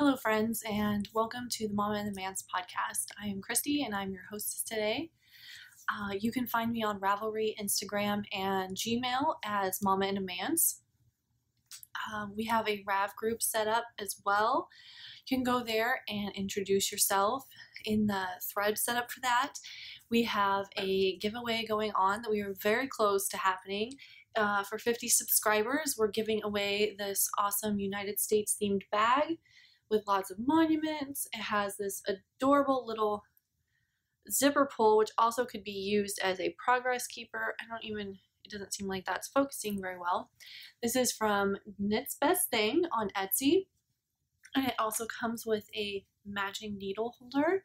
Hello, friends, and welcome to the Mama in a Manse podcast. I am Christy, and I'm your hostess today. Uh, you can find me on Ravelry, Instagram, and Gmail as Mama in a Manse. Uh, we have a Rav group set up as well. You can go there and introduce yourself. In the thread set up for that, we have a giveaway going on that we are very close to happening. Uh, for 50 subscribers, we're giving away this awesome United States themed bag with lots of monuments. It has this adorable little zipper pull, which also could be used as a progress keeper. I don't even, it doesn't seem like that's focusing very well. This is from Knits Best Thing on Etsy. And it also comes with a matching needle holder.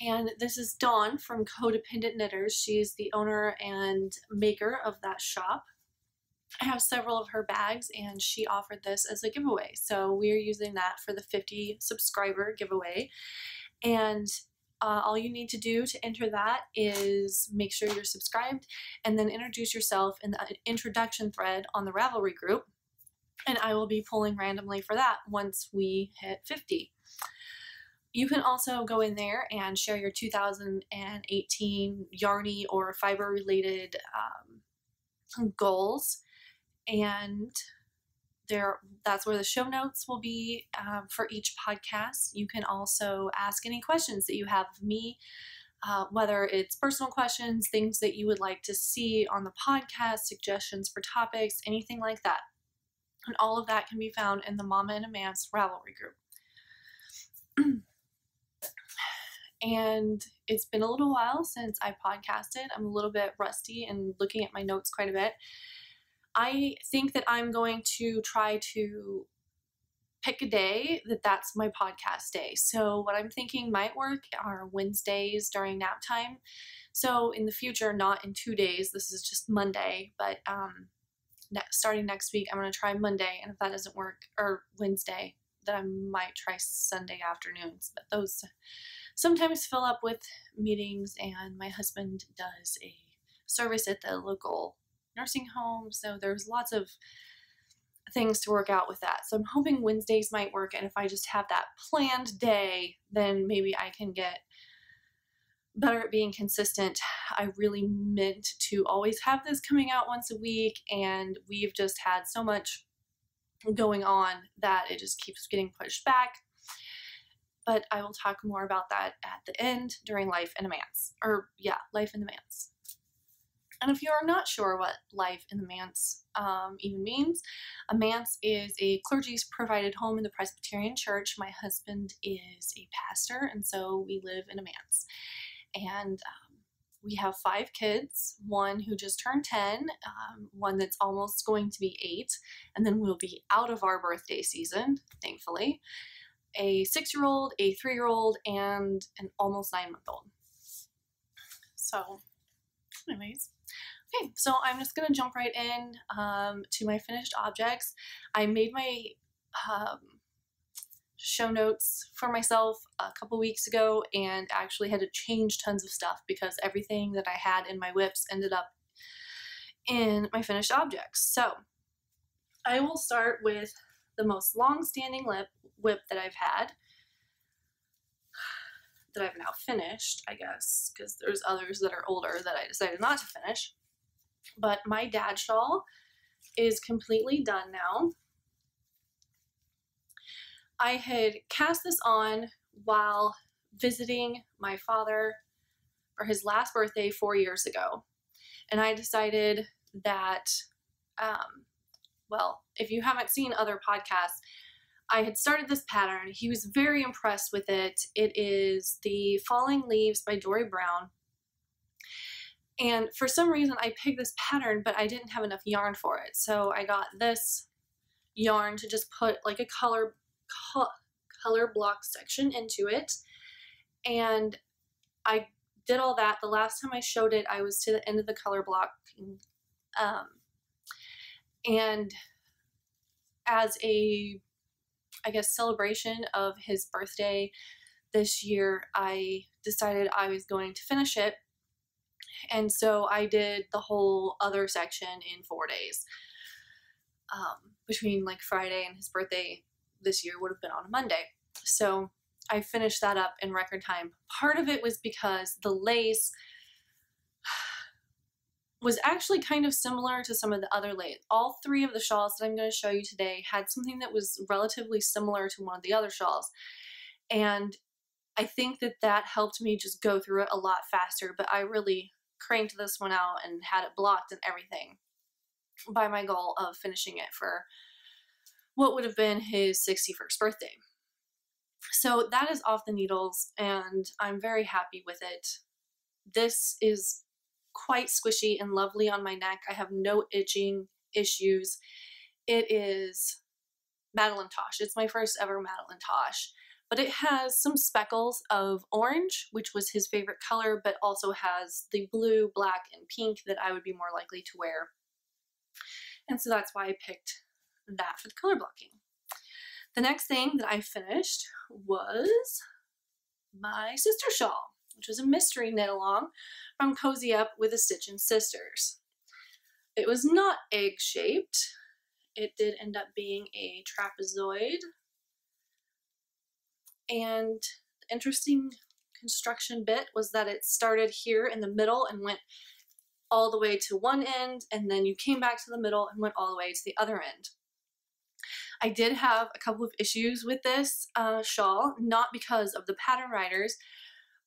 And this is Dawn from Codependent Knitters. She's the owner and maker of that shop. I have several of her bags and she offered this as a giveaway. So we are using that for the 50 subscriber giveaway. And uh, all you need to do to enter that is make sure you're subscribed and then introduce yourself in the introduction thread on the Ravelry group. And I will be pulling randomly for that once we hit 50. You can also go in there and share your 2018 Yarny or fiber related um, goals and there that's where the show notes will be um, for each podcast. You can also ask any questions that you have of me uh, whether it's personal questions things that you would like to see on the podcast suggestions for topics anything like that. And all of that can be found in the mama in a manse ravelry group. And it's been a little while since i podcasted. I'm a little bit rusty and looking at my notes quite a bit I think that I'm going to try to pick a day that that's my podcast day. So what I'm thinking might work are Wednesdays during nap time. So in the future, not in two days, this is just Monday, but um, ne- starting next week, I'm going to try Monday. And if that doesn't work, or Wednesday, then I might try Sunday afternoons. But those sometimes fill up with meetings, and my husband does a service at the local nursing home. So there's lots of things to work out with that. So I'm hoping Wednesdays might work. And if I just have that planned day, then maybe I can get better at being consistent. I really meant to always have this coming out once a week, and we've just had so much going on that it just keeps getting pushed back. But I will talk more about that at the end during Life in the Manse. Or, yeah, Life in the Manse. And if you are not sure what life in the manse um, even means, a manse is a clergy's provided home in the Presbyterian Church. My husband is a pastor, and so we live in a manse. And um, we have five kids one who just turned 10, um, one that's almost going to be eight, and then we'll be out of our birthday season, thankfully. A six year old, a three year old, and an almost nine month old. So, anyways, Okay, so I'm just gonna jump right in um, to my finished objects. I made my um, show notes for myself a couple weeks ago and actually had to change tons of stuff because everything that I had in my WIPs ended up in my finished objects. So I will start with the most long-standing lip WIP that I've had that I've now finished, I guess, because there's others that are older that I decided not to finish. But my dad shawl is completely done now. I had cast this on while visiting my father for his last birthday four years ago. And I decided that, um, well, if you haven't seen other podcasts, I had started this pattern. He was very impressed with it. It is the Falling Leaves by Dory Brown. And for some reason, I picked this pattern, but I didn't have enough yarn for it. So I got this yarn to just put like a color co color block section into it. And I did all that. The last time I showed it, I was to the end of the color block. Um, and as a, I guess, celebration of his birthday this year, I decided I was going to finish it and so I did the whole other section in four days. Um, between like Friday and his birthday this year would have been on a Monday. So I finished that up in record time. Part of it was because the lace was actually kind of similar to some of the other lace. All three of the shawls that I'm going to show you today had something that was relatively similar to one of the other shawls. And I think that that helped me just go through it a lot faster, but I really cranked this one out and had it blocked and everything by my goal of finishing it for what would have been his 61st birthday. So that is off the needles and I'm very happy with it. This is quite squishy and lovely on my neck. I have no itching issues. It is Madeline Tosh. It's my first ever Madeline Tosh. But it has some speckles of orange, which was his favorite color, but also has the blue, black, and pink that I would be more likely to wear. And so that's why I picked that for the color blocking. The next thing that I finished was my sister shawl, which was a mystery knit along from Cozy Up with the and Sisters. It was not egg shaped. It did end up being a trapezoid. And interesting construction bit was that it started here in the middle and went all the way to one end, and then you came back to the middle and went all the way to the other end. I did have a couple of issues with this uh, shawl, not because of the pattern riders,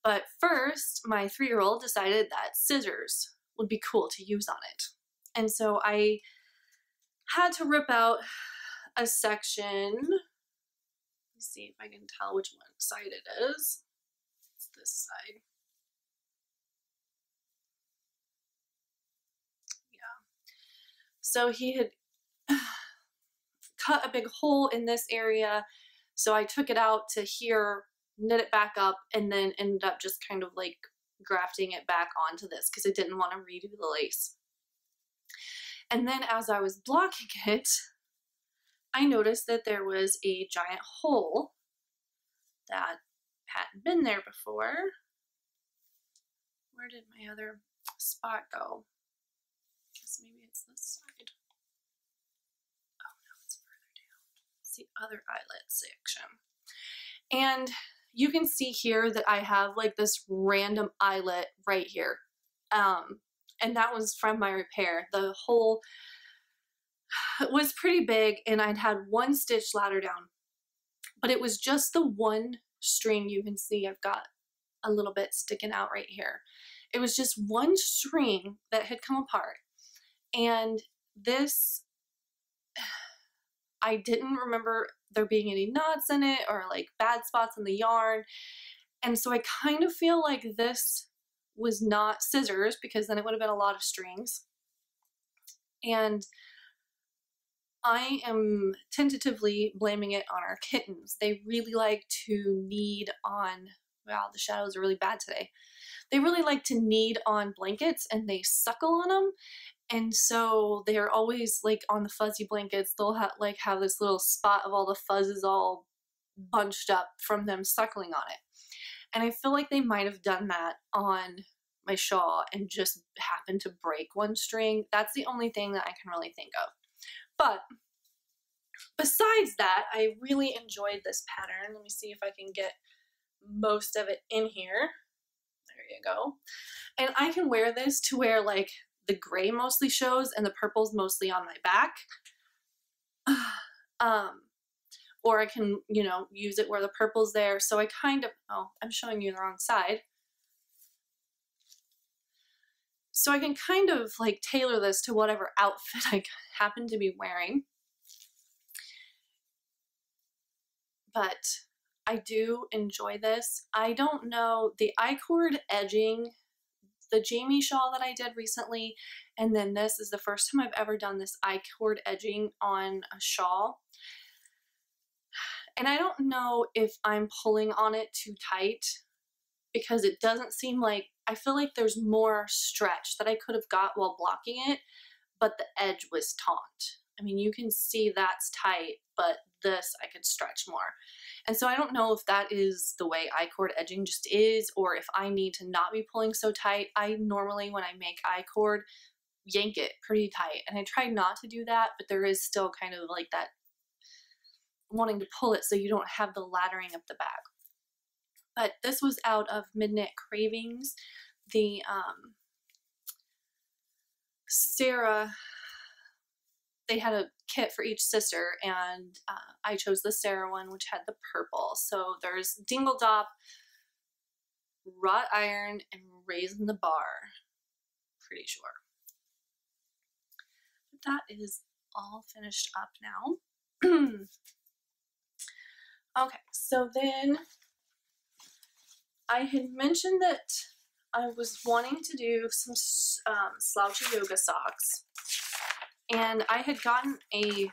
but first, my three year old decided that scissors would be cool to use on it. And so I had to rip out a section. See if I can tell which one side it is. It's this side. Yeah. So he had cut a big hole in this area. So I took it out to here knit it back up, and then ended up just kind of like grafting it back onto this because I didn't want to redo the lace. And then as I was blocking it, I noticed that there was a giant hole that hadn't been there before. Where did my other spot go? I guess maybe it's this side. Oh no, it's further down. It's the other eyelet section. And you can see here that I have like this random eyelet right here. Um, and that was from my repair. The hole was pretty big and I'd had one stitch ladder down, but it was just the one string you can see I've got a little bit sticking out right here. It was just one string that had come apart. And this, I didn't remember there being any knots in it or like bad spots in the yarn. And so I kind of feel like this was not scissors because then it would have been a lot of strings. And I am tentatively blaming it on our kittens. They really like to knead on, wow, the shadows are really bad today. They really like to knead on blankets and they suckle on them and so they're always like on the fuzzy blankets. They'll have like have this little spot of all the fuzzes all bunched up from them suckling on it. And i feel like they might have done that on my shawl and just happened to break one string. That's the only thing that i can really think of but besides that i really enjoyed this pattern let me see if i can get most of it in here there you go and i can wear this to wear like the gray mostly shows and the purple's mostly on my back. um, or I can, you know, use it where the purple's there. So I kind of, oh, I'm showing you the wrong side. So I can kind of like tailor this to whatever outfit I happen to be wearing. But I do enjoy this. I don't know, the I-cord edging the Jamie shawl that I did recently, and then this is the first time I've ever done this I-cord edging on a shawl. And I don't know if I'm pulling on it too tight because it doesn't seem like, I feel like there's more stretch that I could have got while blocking it, but the edge was taut. I mean, you can see that's tight, but this I could stretch more. And so I don't know if that is the way I-cord edging just is or if I need to not be pulling so tight. I normally, when I make I-cord, yank it pretty tight. And I try not to do that, but there is still kind of like that wanting to pull it so you don't have the laddering of the bag. But this was out of Midknit Cravings. The um, Sarah, they had a kit for each sister, and uh, I chose the Sarah one, which had the purple. So there's Dingle Dop, Wrought Iron, and Raising the Bar. Pretty sure. But that is all finished up now. okay, so then I had mentioned that I was wanting to do some um, slouchy yoga socks. And I had gotten a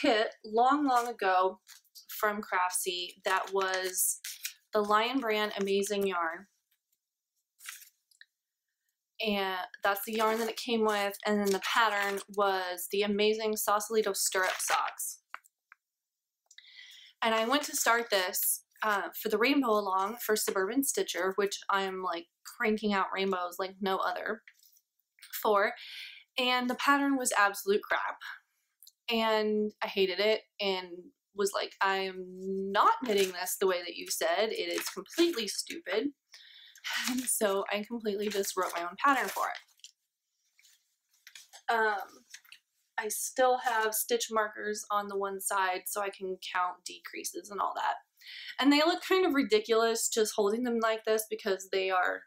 kit long, long ago from Craftsy that was the Lion Brand Amazing Yarn. And that's the yarn that it came with. And then the pattern was the Amazing Sausalito Stirrup Socks. And I went to start this uh, for the rainbow along for Suburban Stitcher, which I'm like cranking out rainbows like no other for. And the pattern was absolute crap. And I hated it and was like, I'm not knitting this the way that you said. It is completely stupid. And so I completely just wrote my own pattern for it. Um, I still have stitch markers on the one side so I can count decreases and all that. And they look kind of ridiculous just holding them like this because they are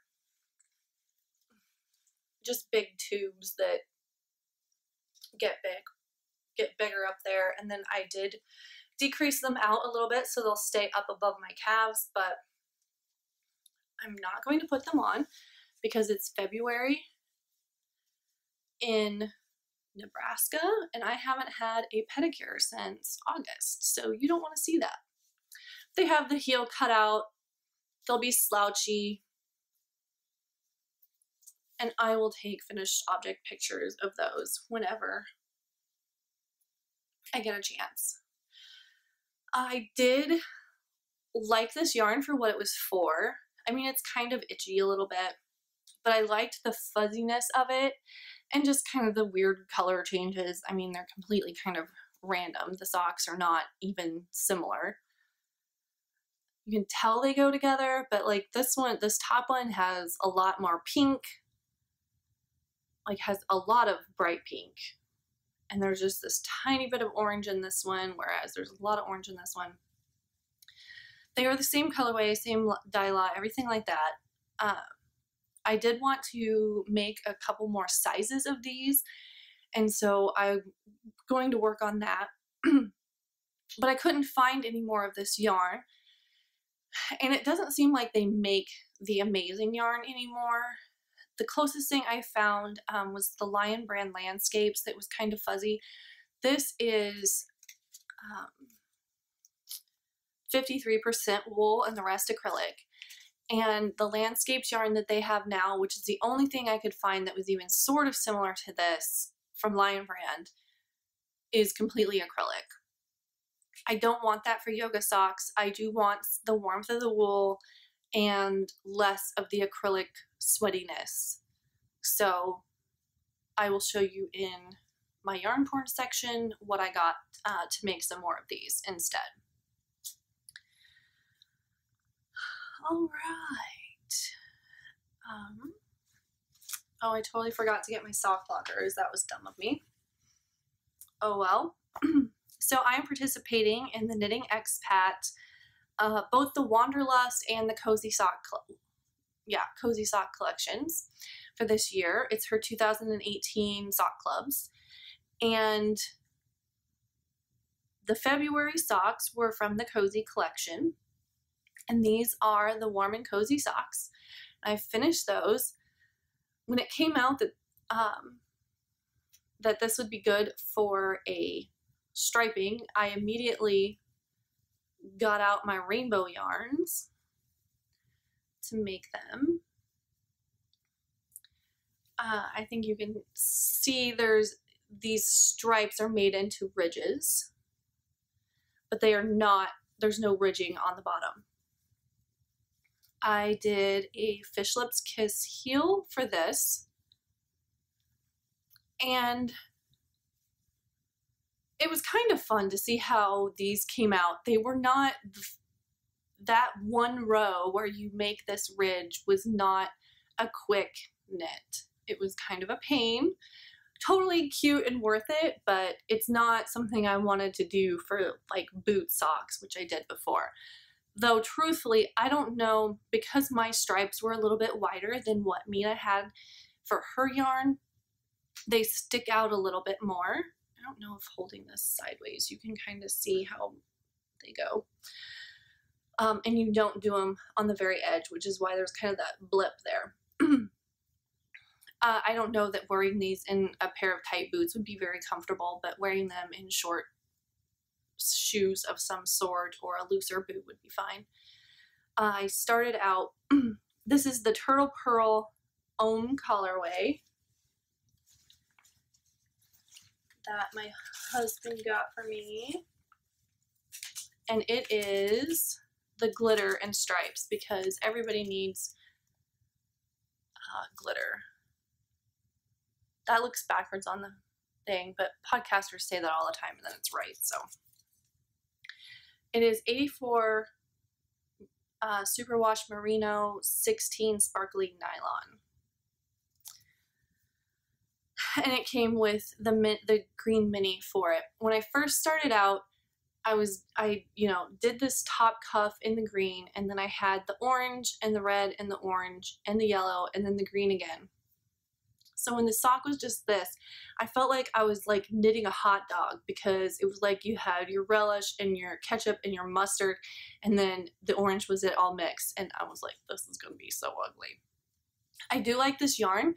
just big tubes that get big, get bigger up there. And then I did decrease them out a little bit so they'll stay up above my calves, but I'm not going to put them on because it's February in Nebraska and I haven't had a pedicure since August, so you don't want to see that. They have the heel cut out, they'll be slouchy, and I will take finished object pictures of those whenever I get a chance. I did like this yarn for what it was for. I mean, it's kind of itchy a little bit, but I liked the fuzziness of it and just kind of the weird color changes. I mean, they're completely kind of random. The socks are not even similar. You can tell they go together, but like this one, this top one has a lot more pink, like has a lot of bright pink. And there's just this tiny bit of orange in this one, whereas there's a lot of orange in this one. They are the same colorway, same dye lot, everything like that. Um, I did want to make a couple more sizes of these, and so I'm going to work on that. but I couldn't find any more of this yarn. And it doesn't seem like they make the amazing yarn anymore the closest thing I found um, was the Lion Brand Landscapes that was kind of fuzzy. This is 53% um, wool and the rest acrylic. And the landscapes yarn that they have now, which is the only thing I could find that was even sort of similar to this from Lion Brand, is completely acrylic. I don't want that for yoga socks. I do want the warmth of the wool and less of the acrylic sweatiness. So I will show you in my yarn porn section what I got uh, to make some more of these instead. All right. Um, oh, I totally forgot to get my sock lockers. That was dumb of me. Oh well. so I'm participating in the Knitting Expat, uh, both the Wanderlust and the Cozy Sock Club yeah, Cozy Sock collections for this year. It's her 2018 sock clubs. And the February socks were from the Cozy collection. And these are the warm and cozy socks. I finished those. When it came out that um, that this would be good for a striping, I immediately got out my rainbow yarns to make them. Uh, I think you can see there's these stripes are made into ridges, but they are not, there's no ridging on the bottom. I did a Fish Lips Kiss heel for this. And it was kind of fun to see how these came out. They were not that one row where you make this ridge was not a quick knit. It was kind of a pain. Totally cute and worth it, but it's not something I wanted to do for like boot socks, which I did before. Though truthfully, I don't know because my stripes were a little bit wider than what Mina had for her yarn, they stick out a little bit more. I don't know if holding this sideways, you can kind of see how they go. Um, and you don't do them on the very edge, which is why there's kind of that blip there. uh, I don't know that wearing these in a pair of tight boots would be very comfortable, but wearing them in short shoes of some sort or a looser boot would be fine. Uh, I started out, this is the Turtle Pearl Ohm colorway that my husband got for me. And it is the glitter and stripes because everybody needs uh, glitter. That looks backwards on the thing, but podcasters say that all the time and then it's right. So it is 84 uh, superwash merino 16 sparkly nylon and it came with the mint, the green mini for it. When I first started out, I was I you know did this top cuff in the green, and then I had the orange and the red and the orange and the yellow and then the green again. So when the sock was just this, I felt like I was like knitting a hot dog because it was like you had your relish and your ketchup and your mustard, and then the orange was it all mixed, and I was like, this is gonna be so ugly. I do like this yarn,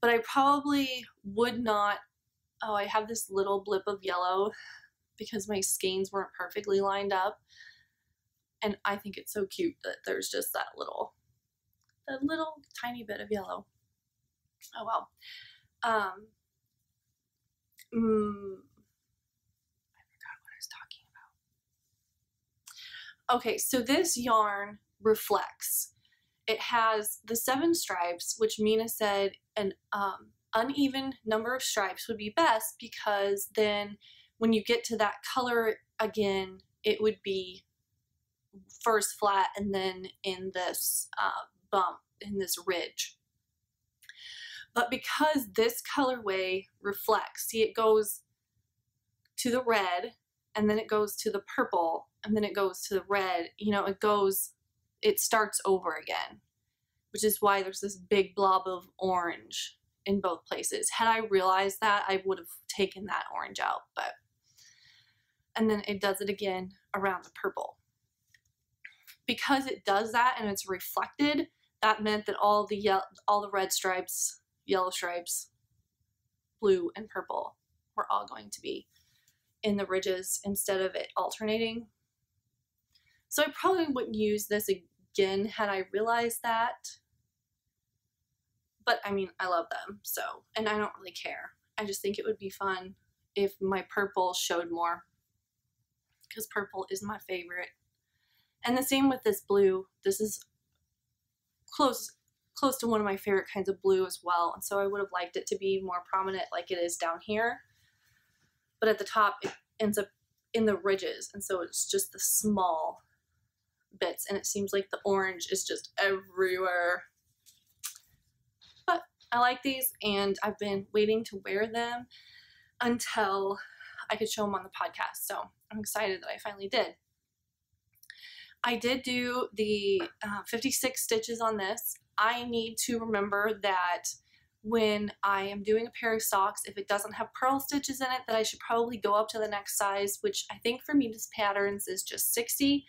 but I probably would not. Oh, I have this little blip of yellow because my skeins weren't perfectly lined up. And I think it's so cute that there's just that little, that little tiny bit of yellow. Oh well. Um, mm, I forgot what I was talking about. Okay, so this yarn reflects. It has the seven stripes, which Mina said an um, uneven number of stripes would be best because then when you get to that color again, it would be first flat and then in this uh, bump, in this ridge. But because this colorway reflects, see it goes to the red and then it goes to the purple and then it goes to the red, you know, it goes it starts over again, which is why there's this big blob of orange in both places. Had I realized that, I would have taken that orange out, but and then it does it again around the purple. Because it does that and it's reflected, that meant that all the all the red stripes, yellow stripes, blue and purple were all going to be in the ridges instead of it alternating so I probably wouldn't use this again had I realized that. But I mean, I love them, so, and I don't really care. I just think it would be fun if my purple showed more because purple is my favorite. And the same with this blue. This is close close to one of my favorite kinds of blue as well. And so I would have liked it to be more prominent like it is down here. But at the top, it ends up in the ridges. And so it's just the small bits and it seems like the orange is just everywhere. But I like these and I've been waiting to wear them until I could show them on the podcast. So I'm excited that I finally did. I did do the uh, 56 stitches on this. I need to remember that when I am doing a pair of socks, if it doesn't have purl stitches in it, that I should probably go up to the next size, which I think for me, Mina's patterns is just 60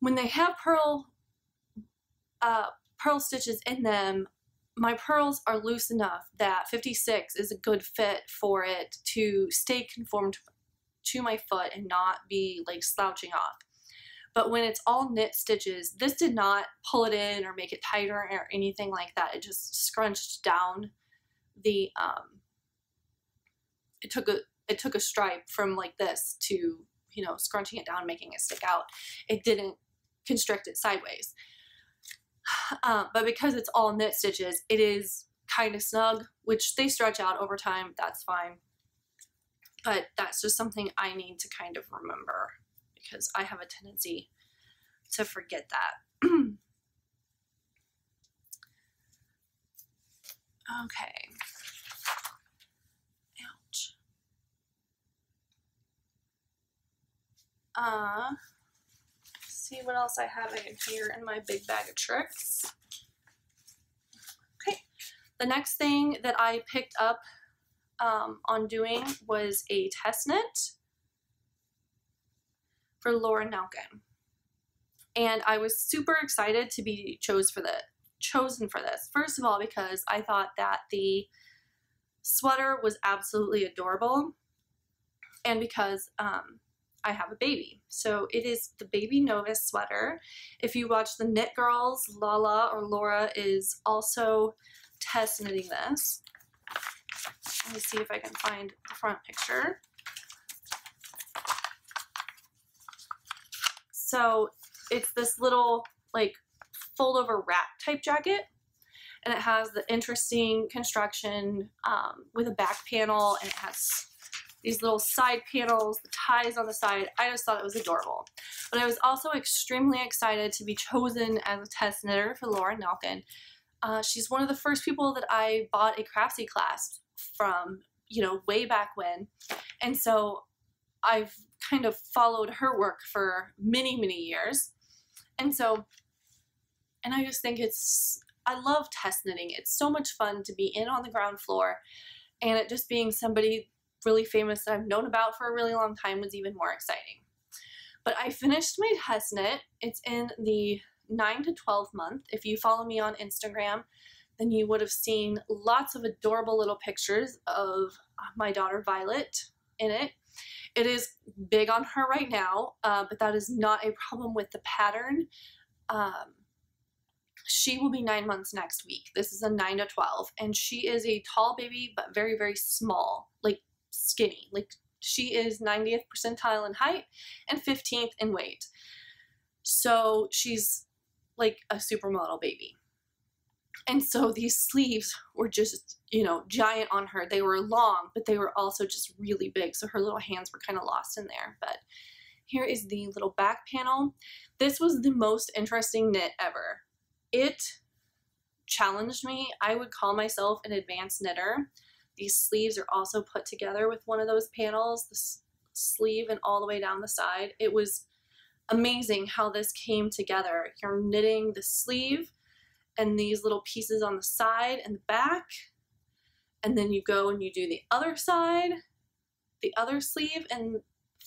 when they have purl uh, purl stitches in them, my purls are loose enough that 56 is a good fit for it to stay conformed to my foot and not be like slouching off. But when it's all knit stitches, this did not pull it in or make it tighter or anything like that. It just scrunched down the, um, it took a, it took a stripe from like this to, you know, scrunching it down, making it stick out. It didn't constrict it sideways. Um, but because it's all knit stitches, it is kind of snug, which they stretch out over time. That's fine. but that's just something I need to kind of remember because I have a tendency to forget that. okay. Ouch. Uh, see what else I have in here in my big bag of tricks. Okay, the next thing that I picked up um, on doing was a test knit for Laura Nelkin. And I was super excited to be chose for the, chosen for this. First of all, because I thought that the sweater was absolutely adorable and because um, I have a baby. So it is the Baby Novus sweater. If you watch the Knit Girls, Lala or Laura is also test knitting this. Let me see if I can find the front picture. So it's this little like fold over wrap type jacket and it has the interesting construction um, with a back panel and it has these little side panels, the ties on the side. I just thought it was adorable. But I was also extremely excited to be chosen as a test knitter for Laura Nelkin. Uh, she's one of the first people that I bought a Craftsy class from, you know, way back when. And so I've kind of followed her work for many, many years. And so, and I just think it's, I love test knitting. It's so much fun to be in on the ground floor and it just being somebody really famous that I've known about for a really long time was even more exciting. But I finished my test knit. It's in the 9 to 12 month. If you follow me on Instagram, then you would have seen lots of adorable little pictures of my daughter Violet in it. It is big on her right now, uh, but that is not a problem with the pattern. Um, she will be nine months next week. This is a 9 to 12, and she is a tall baby, but very, very small, like skinny. Like she is 90th percentile in height and 15th in weight. So she's like a supermodel baby. And so these sleeves were just, you know, giant on her. They were long, but they were also just really big. So her little hands were kind of lost in there. But here is the little back panel. This was the most interesting knit ever. It challenged me. I would call myself an advanced knitter. These sleeves are also put together with one of those panels, the sleeve and all the way down the side. It was amazing how this came together. You're knitting the sleeve and these little pieces on the side and the back, and then you go and you do the other side, the other sleeve and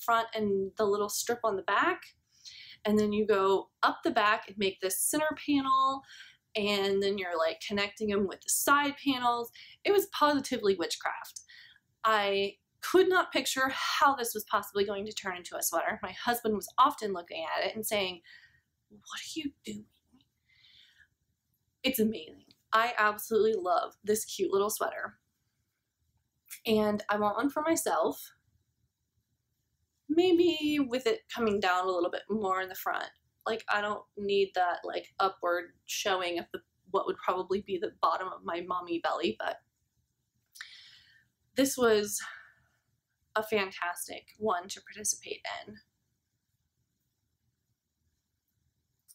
front and the little strip on the back, and then you go up the back and make this center panel, and then you're like connecting them with the side panels. It was positively witchcraft. I could not picture how this was possibly going to turn into a sweater. My husband was often looking at it and saying, What are you doing? It's amazing. I absolutely love this cute little sweater. And I want one for myself. Maybe with it coming down a little bit more in the front. Like I don't need that like upward showing of the what would probably be the bottom of my mommy belly, but this was a fantastic one to participate in.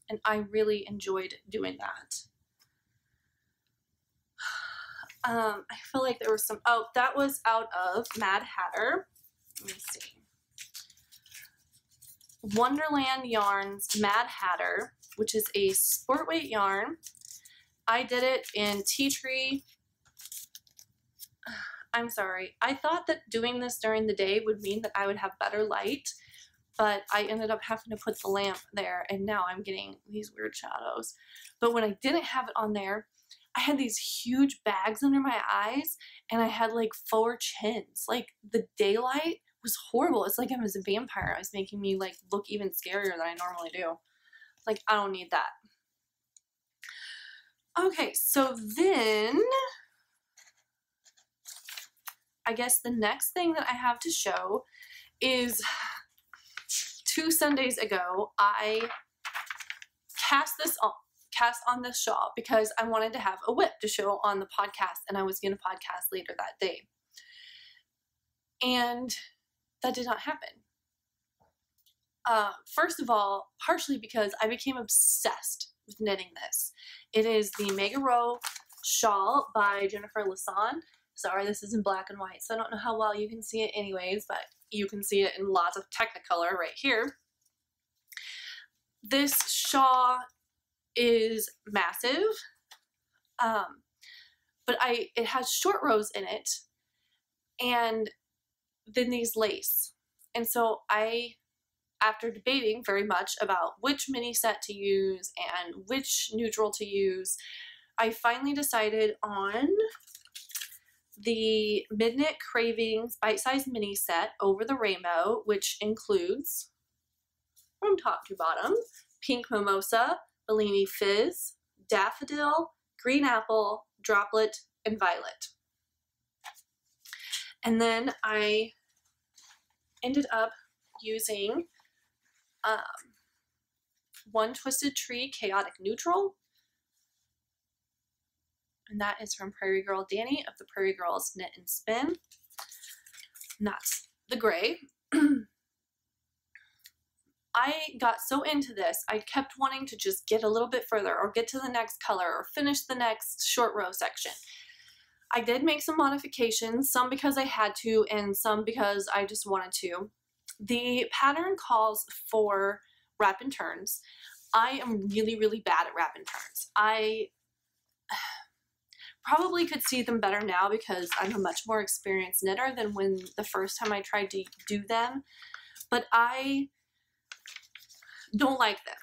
And I really enjoyed doing that. Um, I feel like there was some, oh, that was out of Mad Hatter. Let me see. Wonderland Yarns Mad Hatter, which is a sport weight yarn. I did it in tea tree I'm sorry. I thought that doing this during the day would mean that I would have better light, but I ended up having to put the lamp there and now I'm getting these weird shadows. But when I didn't have it on there, I had these huge bags under my eyes and I had like four chins. Like the daylight was horrible. It's like I was a vampire. It was making me like look even scarier than I normally do. Like I don't need that. Okay, so then I guess the next thing that I have to show is two Sundays ago, I cast this on, cast on this shawl because I wanted to have a WIP to show on the podcast and I was going to podcast later that day. And that did not happen. Uh, first of all, partially because I became obsessed with knitting this. It is the Mega Row shawl by Jennifer Lasan. Sorry, this is in black and white, so I don't know how well you can see it anyways, but you can see it in lots of Technicolor right here. This shawl is massive, um, but I it has short rows in it, and then these lace. And so I, after debating very much about which mini set to use and which neutral to use, I finally decided on the Midknit Cravings Bite Size Mini Set over the Rainbow, which includes, from top to bottom, Pink Mimosa, Bellini Fizz, Daffodil, Green Apple, Droplet, and Violet. And then I ended up using um, One Twisted Tree Chaotic Neutral. And that is from Prairie Girl Danny of the Prairie Girls Knit and Spin. And that's the gray. I got so into this, I kept wanting to just get a little bit further or get to the next color or finish the next short row section. I did make some modifications, some because I had to and some because I just wanted to. The pattern calls for wrap and turns. I am really, really bad at wrap and turns. I probably could see them better now because I'm a much more experienced knitter than when the first time I tried to do them. But I don't like them.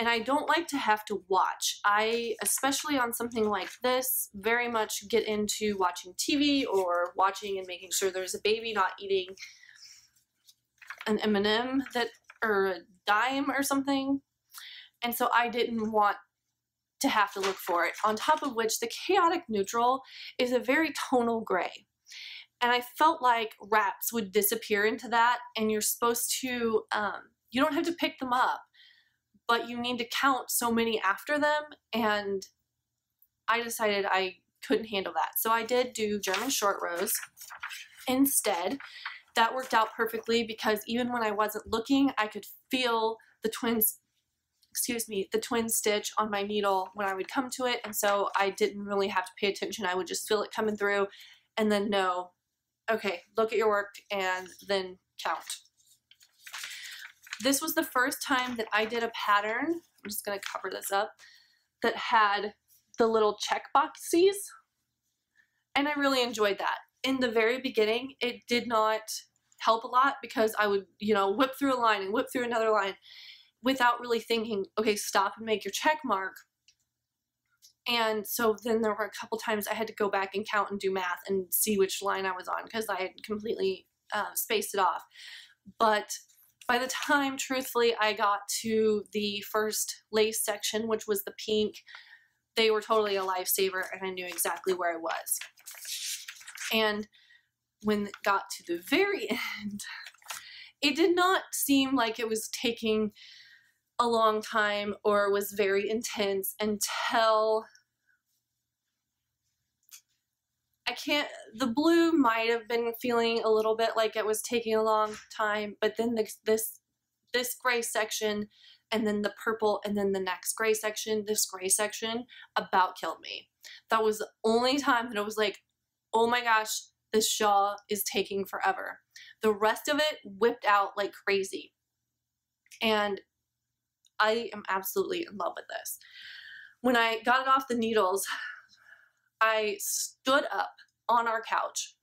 And I don't like to have to watch. I, especially on something like this, very much get into watching TV or watching and making sure there's a baby not eating an M&M that, or a dime or something. And so I didn't want to have to look for it. On top of which, the chaotic neutral is a very tonal gray. And I felt like wraps would disappear into that, and you're supposed to, um, you don't have to pick them up but you need to count so many after them and I decided I couldn't handle that. So I did do German short rows instead. That worked out perfectly because even when I wasn't looking, I could feel the twins excuse me, the twin stitch on my needle when I would come to it. And so I didn't really have to pay attention. I would just feel it coming through and then know, okay, look at your work and then count. This was the first time that I did a pattern, I'm just going to cover this up, that had the little check boxes. And I really enjoyed that. In the very beginning, it did not help a lot because I would, you know, whip through a line and whip through another line without really thinking, okay, stop and make your check mark. And so then there were a couple times I had to go back and count and do math and see which line I was on because I had completely uh, spaced it off. But by the time, truthfully, I got to the first lace section, which was the pink, they were totally a lifesaver and I knew exactly where I was. And when it got to the very end, it did not seem like it was taking a long time or was very intense until I can't, the blue might have been feeling a little bit like it was taking a long time, but then this, this, this gray section and then the purple and then the next gray section, this gray section about killed me. That was the only time that I was like, oh my gosh, this shawl is taking forever. The rest of it whipped out like crazy. And I am absolutely in love with this. When I got it off the needles, I stood up on our couch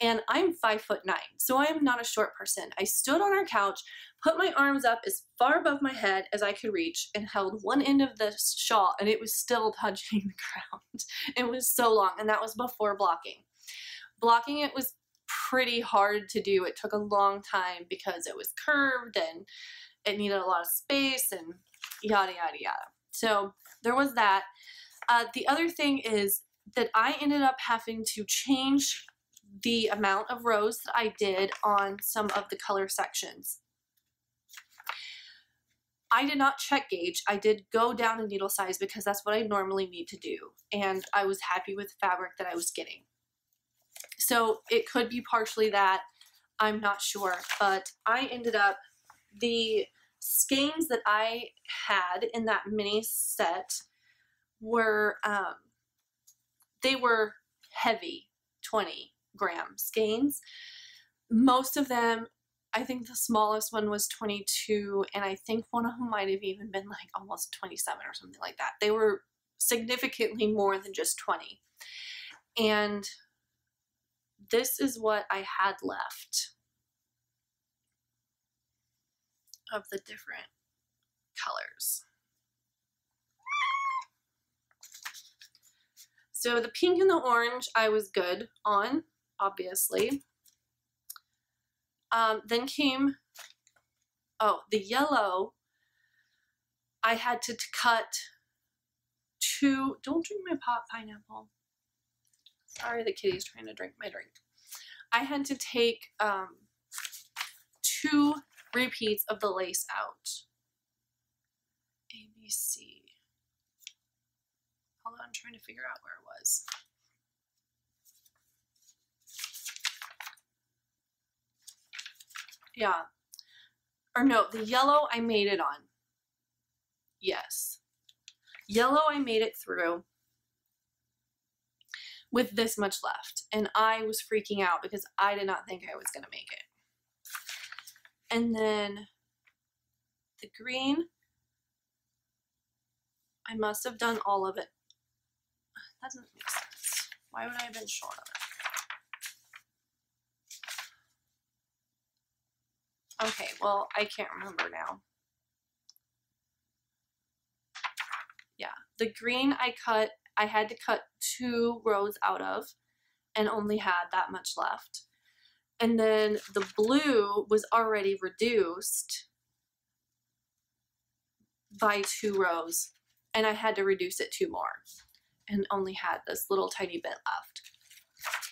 and I'm five foot nine, so I am not a short person. I stood on our couch, put my arms up as far above my head as I could reach, and held one end of the shawl, and it was still touching the ground. It was so long, and that was before blocking. Blocking it was pretty hard to do. It took a long time because it was curved and it needed a lot of space and yada, yada, yada. So there was that. Uh, the other thing is that I ended up having to change the amount of rows that I did on some of the color sections. I did not check gauge. I did go down in needle size because that's what I normally need to do. And I was happy with the fabric that I was getting. So it could be partially that. I'm not sure, but I ended up, the skeins that I had in that mini set were, um, they were heavy 20 gram skeins. Most of them, I think the smallest one was 22, and I think one of them might have even been like almost 27 or something like that. They were significantly more than just 20. And this is what I had left of the different colors. So the pink and the orange I was good on, obviously. Um, then came, oh, the yellow, I had to cut two, don't drink my pot pineapple. Sorry, the kitty's trying to drink my drink. I had to take um, two repeats of the lace out. A, B, C. I'm trying to figure out where it was. Yeah. Or no, the yellow I made it on. Yes. Yellow I made it through with this much left. And I was freaking out because I did not think I was going to make it. And then the green, I must have done all of it. That doesn't make sense. Why would I have been short of it? Okay, well, I can't remember now. Yeah, the green I cut I had to cut two rows out of and only had that much left. And then the blue was already reduced by two rows and I had to reduce it two more and only had this little tiny bit left.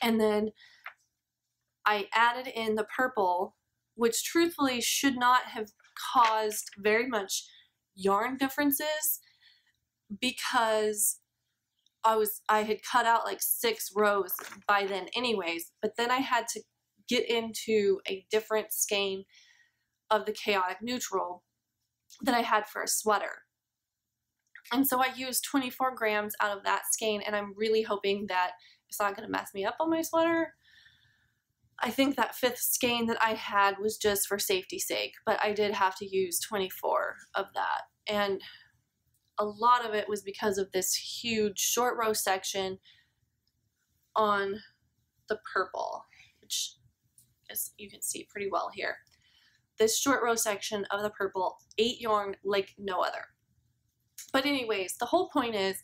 And then I added in the purple, which truthfully should not have caused very much yarn differences because I was I had cut out like six rows by then anyways, but then I had to get into a different skein of the chaotic neutral that I had for a sweater. And so I used 24 grams out of that skein and I'm really hoping that it's not going to mess me up on my sweater. I think that fifth skein that I had was just for safety's sake, but I did have to use 24 of that. And a lot of it was because of this huge short row section on the purple, which as you can see pretty well here. This short row section of the purple ate yarn like no other. But anyways, the whole point is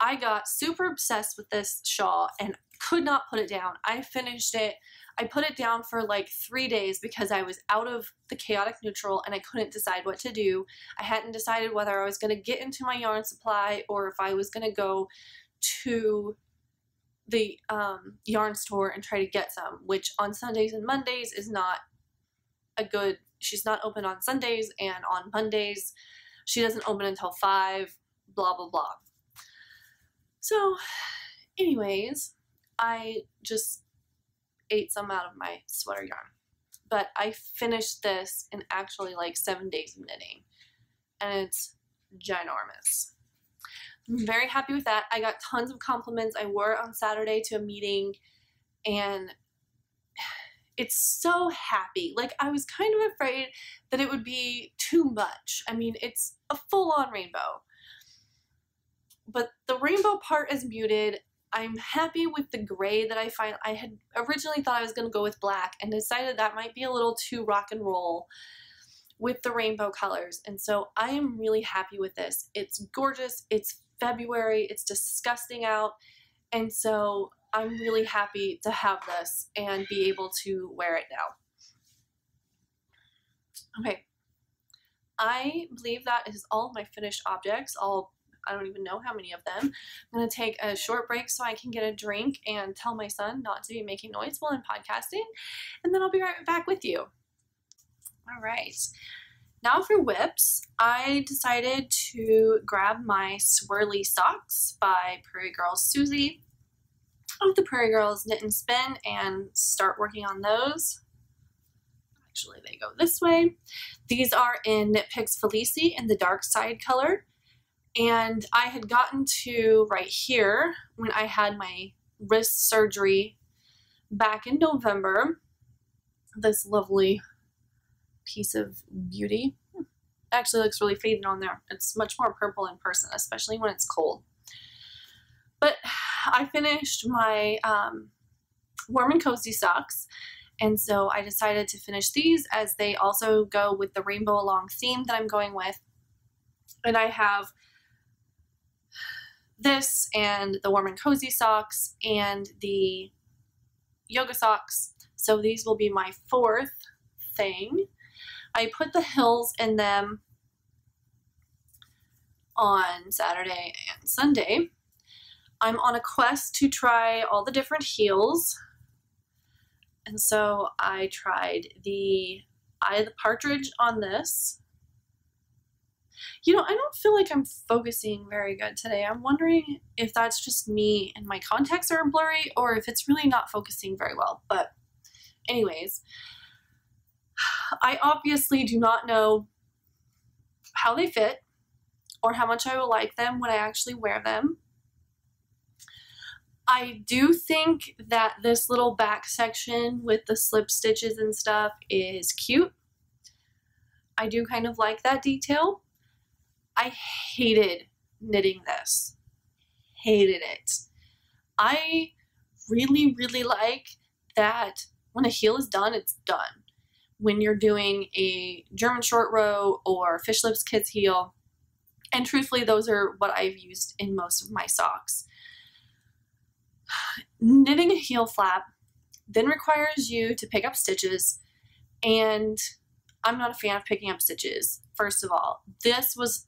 I got super obsessed with this shawl and could not put it down. I finished it I put it down for like three days because I was out of the chaotic neutral and I couldn't decide what to do. I hadn't decided whether I was going to get into my yarn supply or if I was going to go to the um, yarn store and try to get some, which on Sundays and Mondays is not a good, she's not open on Sundays and on Mondays she doesn't open until 5, blah, blah, blah. So anyways, I just ate some out of my sweater yarn. But I finished this in actually like seven days of knitting. And it's ginormous. I'm very happy with that. I got tons of compliments. I wore it on Saturday to a meeting and it's so happy. Like I was kind of afraid that it would be too much. I mean, it's a full-on rainbow. But the rainbow part is muted I'm happy with the gray that I find. I had originally thought I was going to go with black and decided that might be a little too rock and roll with the rainbow colors. And so I am really happy with this. It's gorgeous. It's February. It's disgusting out. And so I'm really happy to have this and be able to wear it now. Okay. I believe that is all my finished objects. I'll I don't even know how many of them. I'm going to take a short break so I can get a drink and tell my son not to be making noise while I'm podcasting, and then I'll be right back with you. All right. Now for WIPs, I decided to grab my Swirly Socks by Prairie Girl Susie of the Prairie Girls Knit and Spin and start working on those. Actually, they go this way. These are in Knit Picks Felici in the dark side color. And I had gotten to right here when I had my wrist surgery back in November. This lovely piece of beauty. Hmm. Actually looks really faded on there. It's much more purple in person, especially when it's cold. But I finished my um, warm and cozy socks. And so I decided to finish these as they also go with the rainbow along theme that I'm going with. And I have this and the warm and cozy socks and the yoga socks. So these will be my fourth thing. I put the hills in them on Saturday and Sunday. I'm on a quest to try all the different heels. And so I tried the Eye of the Partridge on this. You know, I don't feel like I'm focusing very good today. I'm wondering if that's just me and my contacts are blurry or if it's really not focusing very well. But anyways, I obviously do not know how they fit or how much I will like them when I actually wear them. I do think that this little back section with the slip stitches and stuff is cute. I do kind of like that detail. I hated knitting this. Hated it. I really, really like that when a heel is done, it's done. When you're doing a German short row or fish lips kiss heel, and truthfully, those are what I've used in most of my socks. Knitting a heel flap then requires you to pick up stitches, and I'm not a fan of picking up stitches, first of all. This was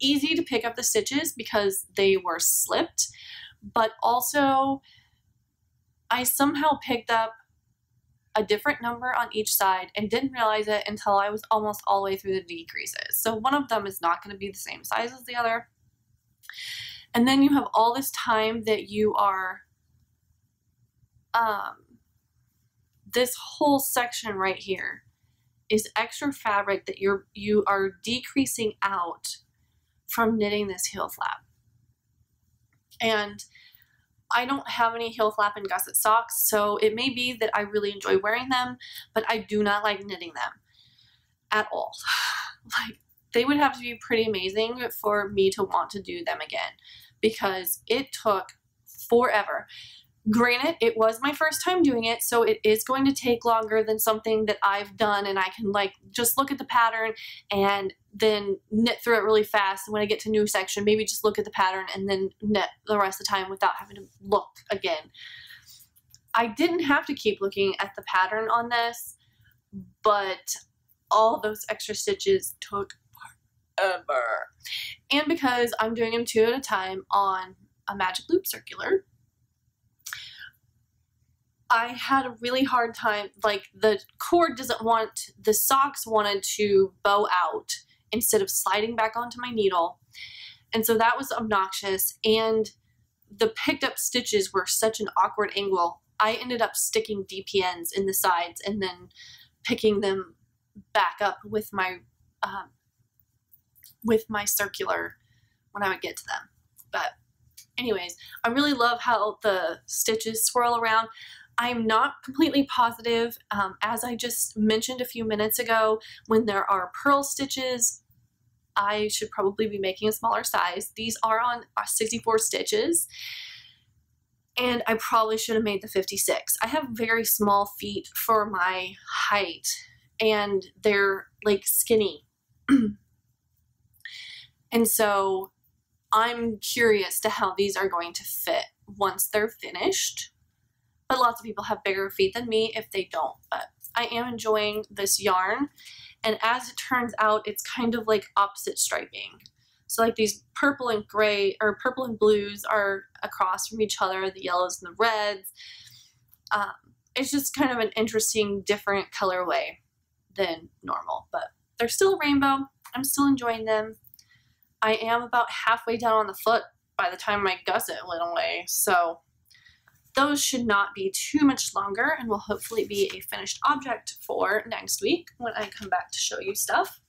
easy to pick up the stitches because they were slipped, but also I somehow picked up a different number on each side and didn't realize it until I was almost all the way through the decreases. So one of them is not going to be the same size as the other. And then you have all this time that you are, um, this whole section right here is extra fabric that you're, you are decreasing out from knitting this heel flap. And I don't have any heel flap and gusset socks, so it may be that I really enjoy wearing them, but I do not like knitting them at all. like, they would have to be pretty amazing for me to want to do them again because it took forever. Granted, it was my first time doing it, so it is going to take longer than something that I've done and I can like just look at the pattern and then knit through it really fast. And when I get to new section, maybe just look at the pattern and then knit the rest of the time without having to look again. I didn't have to keep looking at the pattern on this, but all those extra stitches took forever. And because I'm doing them two at a time on a magic loop circular, I had a really hard time, like the cord doesn't want, the socks wanted to bow out instead of sliding back onto my needle. And so that was obnoxious. And the picked up stitches were such an awkward angle. I ended up sticking DPNs in the sides and then picking them back up with my um, with my circular when I would get to them. But anyways, I really love how the stitches swirl around. I'm not completely positive, um, as I just mentioned a few minutes ago, when there are purl stitches, I should probably be making a smaller size. These are on uh, 64 stitches, and I probably should have made the 56. I have very small feet for my height, and they're like skinny. and so I'm curious to how these are going to fit once they're finished but lots of people have bigger feet than me if they don't. But I am enjoying this yarn. And as it turns out, it's kind of like opposite striping. So like these purple and gray, or purple and blues are across from each other, the yellows and the reds. Um, it's just kind of an interesting, different colorway than normal, but they're still rainbow. I'm still enjoying them. I am about halfway down on the foot by the time my gusset went away, so those should not be too much longer and will hopefully be a finished object for next week when I come back to show you stuff.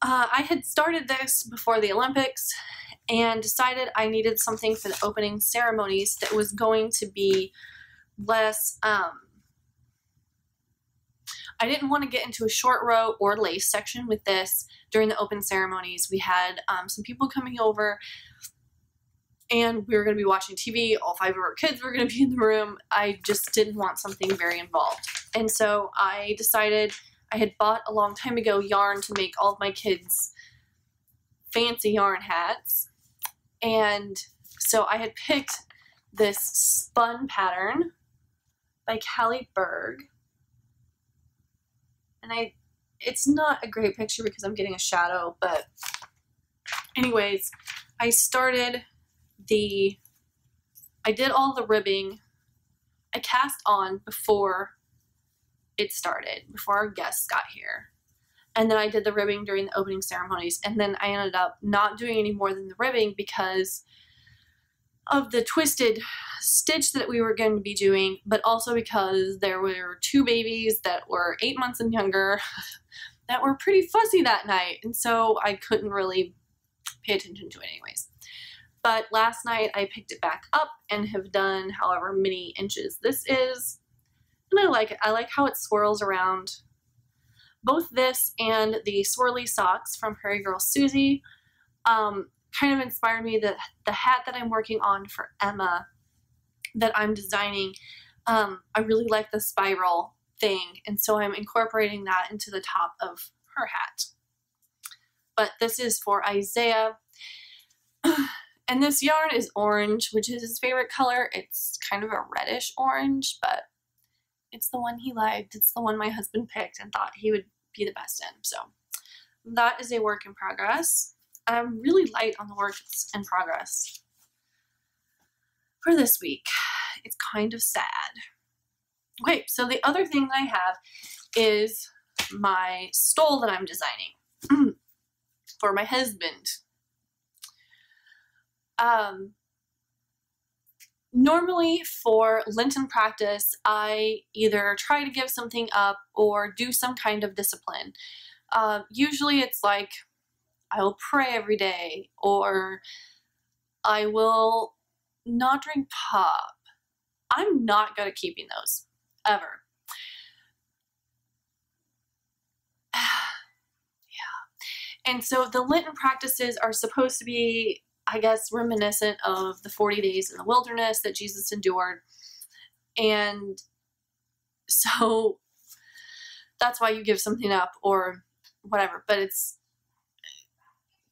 Uh, I had started this before the Olympics and decided I needed something for the opening ceremonies that was going to be less, um, I didn't want to get into a short row or lace section with this during the open ceremonies. We had um, some people coming over and we were going to be watching TV. All five of our kids were going to be in the room. I just didn't want something very involved. And so I decided I had bought a long time ago yarn to make all of my kids fancy yarn hats. And so I had picked this spun pattern by Callie Berg. And I it's not a great picture because I'm getting a shadow, but anyways, I started the I did all the ribbing. I cast on before it started, before our guests got here. And then I did the ribbing during the opening ceremonies. And then I ended up not doing any more than the ribbing because of the twisted stitch that we were going to be doing, but also because there were two babies that were eight months and younger that were pretty fussy that night. And so I couldn't really pay attention to it anyways. But last night I picked it back up and have done however many inches this is. And I like it. I like how it swirls around. Both this and the swirly socks from Prairie Girl Susie um, kind of inspired me that the hat that I'm working on for Emma that I'm designing, um, I really like the spiral thing. And so I'm incorporating that into the top of her hat. But this is for Isaiah. and this yarn is orange, which is his favorite color. It's kind of a reddish orange, but it's the one he liked. It's the one my husband picked and thought he would be the best in. So that is a work in progress. I'm really light on the works in progress for this week. It's kind of sad. Okay, so the other thing that I have is my stole that I'm designing for my husband. Um, normally for Lenten practice, I either try to give something up or do some kind of discipline. Uh, usually it's like I will pray every day or I will not drink pop. I'm not good at keeping those ever. yeah. And so the Lenten practices are supposed to be I guess, reminiscent of the 40 days in the wilderness that Jesus endured. And so that's why you give something up or whatever. But it's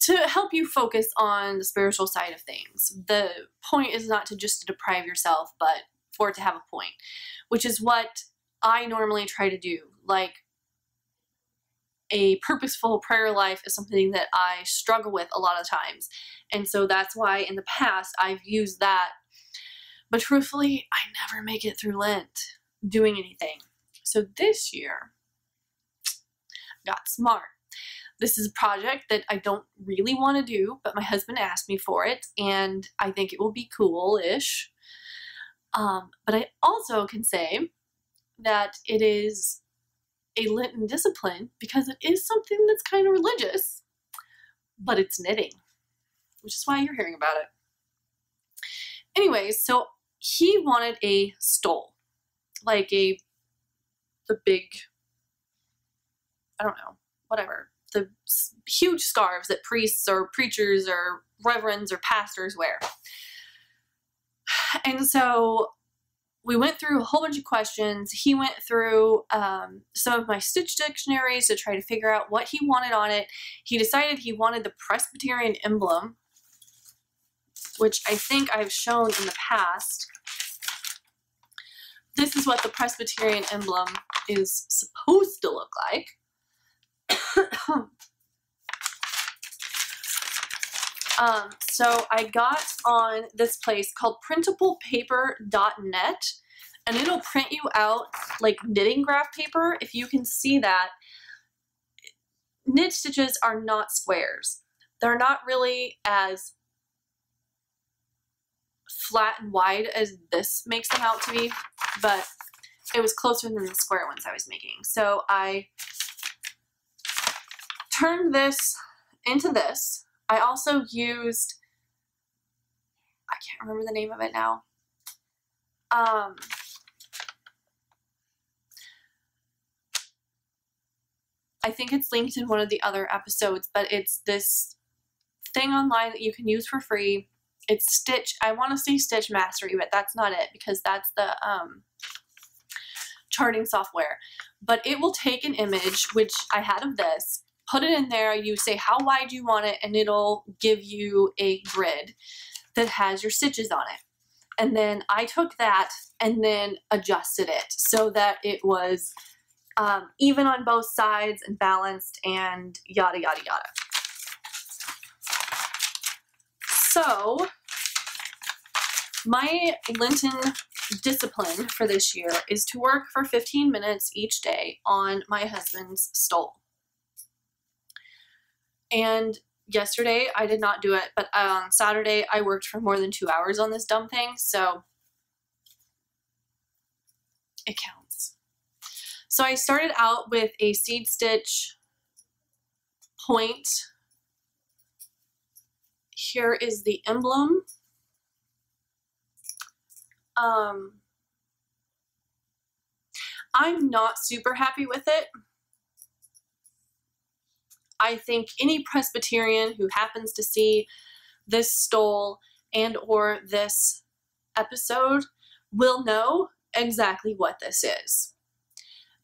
to help you focus on the spiritual side of things. The point is not to just deprive yourself, but for it to have a point, which is what I normally try to do. Like, a purposeful prayer life is something that I struggle with a lot of times. And so that's why in the past I've used that. But truthfully, I never make it through Lent doing anything. So this year, got smart. This is a project that I don't really want to do, but my husband asked me for it, and I think it will be cool-ish. Um, but I also can say that it is a Lenten discipline because it is something that's kind of religious, but it's knitting, which is why you're hearing about it. Anyways, so he wanted a stole, like a, the big, I don't know, whatever, the huge scarves that priests or preachers or reverends or pastors wear. And so we went through a whole bunch of questions. He went through um, some of my stitch dictionaries to try to figure out what he wanted on it. He decided he wanted the Presbyterian emblem, which I think I've shown in the past. This is what the Presbyterian emblem is supposed to look like. Um, so I got on this place called printablepaper.net and it'll print you out like knitting graph paper. If you can see that, knit stitches are not squares. They're not really as flat and wide as this makes them out to be, but it was closer than the square ones I was making. So I turned this into this. I also used, I can't remember the name of it now. Um, I think it's linked in one of the other episodes, but it's this thing online that you can use for free. It's Stitch. I want to say Stitch Mastery, but that's not it because that's the um, charting software. But it will take an image, which I had of this, put it in there, you say how wide you want it, and it'll give you a grid that has your stitches on it. And then I took that and then adjusted it so that it was um, even on both sides and balanced and yada, yada, yada. So my Lenten discipline for this year is to work for 15 minutes each day on my husband's stole. And yesterday I did not do it, but on Saturday I worked for more than two hours on this dumb thing, so it counts. So I started out with a seed stitch point. Here is the emblem. Um, I'm not super happy with it. I think any Presbyterian who happens to see this stole and or this episode will know exactly what this is.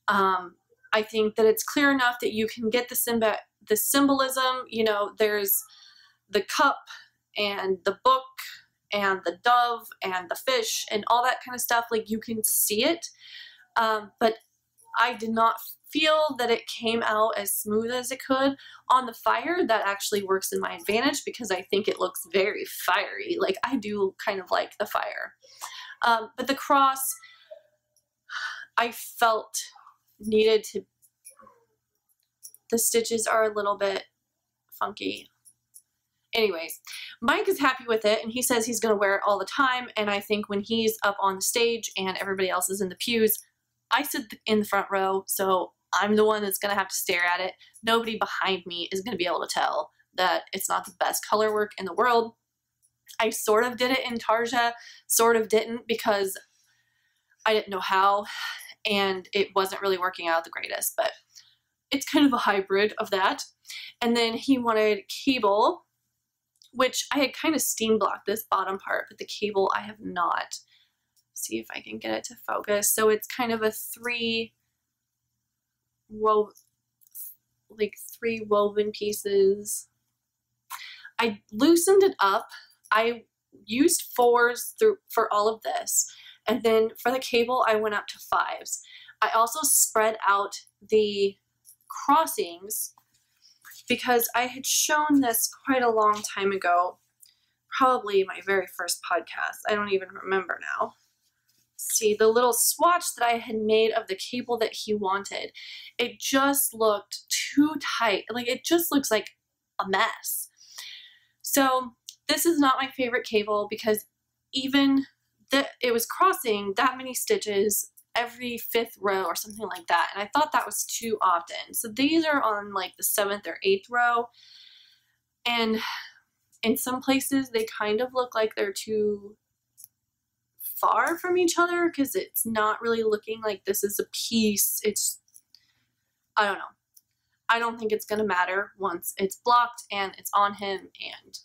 Um, I think that it's clear enough that you can get the, symb the symbolism. You know, there's the cup and the book and the dove and the fish and all that kind of stuff. Like you can see it. Um, but I did not feel that it came out as smooth as it could. On the fire, that actually works in my advantage because I think it looks very fiery. Like I do kind of like the fire. Um, but the cross, I felt needed to, the stitches are a little bit funky. Anyways, Mike is happy with it and he says he's going to wear it all the time. And I think when he's up on the stage and everybody else is in the pews, I sit in the front row, so I'm the one that's going to have to stare at it. Nobody behind me is going to be able to tell that it's not the best color work in the world. I sort of did it intarsia, sort of didn't because I didn't know how and it wasn't really working out the greatest, but it's kind of a hybrid of that. And then he wanted cable, which I had kind of steam blocked this bottom part, but the cable I have not see if I can get it to focus. So it's kind of a three wove, like three woven pieces. I loosened it up. I used fours through for all of this. And then for the cable, I went up to fives. I also spread out the crossings because I had shown this quite a long time ago, probably my very first podcast. I don't even remember now see the little swatch that I had made of the cable that he wanted. It just looked too tight. Like it just looks like a mess. So this is not my favorite cable because even that it was crossing that many stitches every fifth row or something like that. And I thought that was too often. So these are on like the seventh or eighth row. And in some places they kind of look like they're too far from each other because it's not really looking like this is a piece. It's, I don't know. I don't think it's going to matter once it's blocked and it's on him and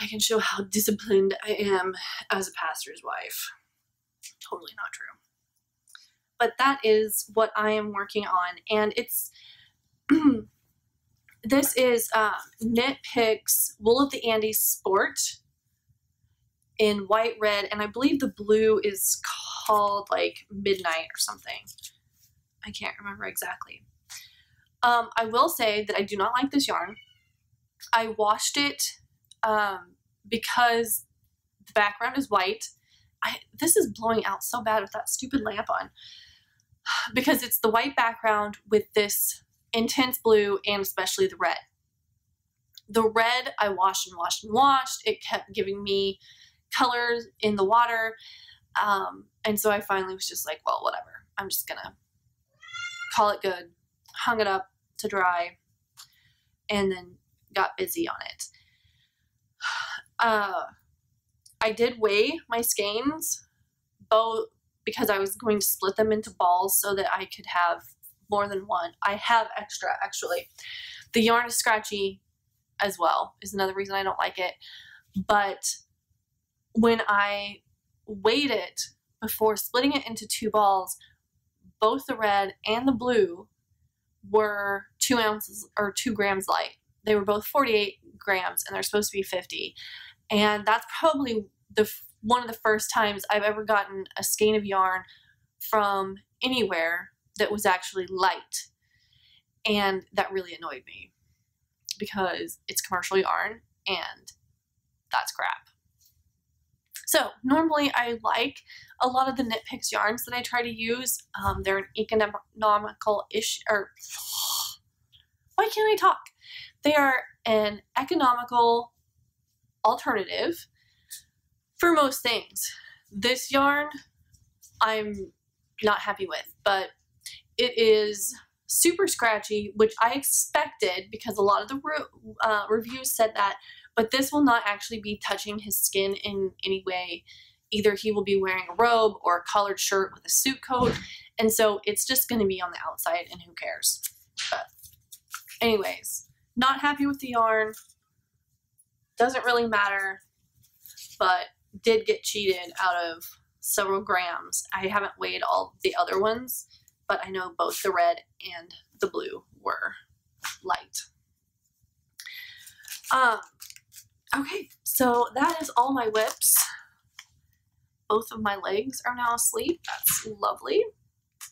I can show how disciplined I am as a pastor's wife. Totally not true. But that is what I am working on and it's this is um, Knit Picks Wool of the Andes Sport in white, red, and I believe the blue is called like Midnight or something. I can't remember exactly. Um, I will say that I do not like this yarn. I washed it um, because the background is white. I, this is blowing out so bad with that stupid lamp on. Because it's the white background with this intense blue and especially the red. The red I washed and washed and washed. It kept giving me colors in the water. Um, and so I finally was just like, well, whatever. I'm just gonna call it good. Hung it up to dry and then got busy on it. Uh, I did weigh my skeins both because I was going to split them into balls so that I could have more than one. I have extra actually. The yarn is scratchy as well, is another reason I don't like it. But when I weighed it before splitting it into two balls, both the red and the blue were two ounces or two grams light. They were both 48 grams and they're supposed to be 50. And that's probably the one of the first times I've ever gotten a skein of yarn from anywhere that was actually light. And that really annoyed me because it's commercial yarn and that's crap. So normally I like a lot of the Knit Picks yarns that I try to use. Um, they're an economical issue, or why can't I talk? They are an economical alternative for most things. This yarn I'm not happy with, but it is super scratchy, which I expected because a lot of the re uh, reviews said that, but this will not actually be touching his skin in any way. Either he will be wearing a robe or a collared shirt with a suit coat, and so it's just going to be on the outside, and who cares? But anyways, not happy with the yarn. Doesn't really matter, but did get cheated out of several grams. I haven't weighed all the other ones, but I know both the red and the blue were light. Um, okay, so that is all my WIPs. Both of my legs are now asleep. That's lovely.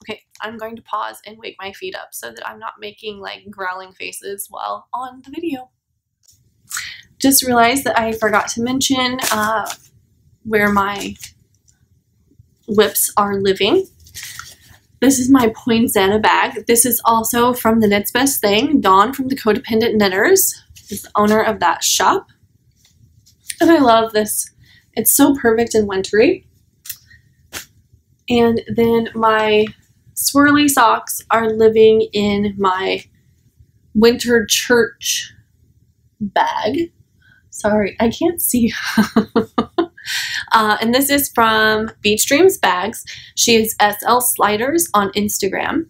Okay, I'm going to pause and wake my feet up so that I'm not making like growling faces while on the video. Just realized that I forgot to mention uh, where my WIPs are living. This is my poinsettia bag. This is also from the Knits Best Thing. Dawn from the Codependent Knitters is the owner of that shop. And I love this. It's so perfect and wintry. And then my swirly socks are living in my winter church bag. Sorry, I can't see. Uh, and this is from Beach Dreams Bags. She is SL Sliders on Instagram.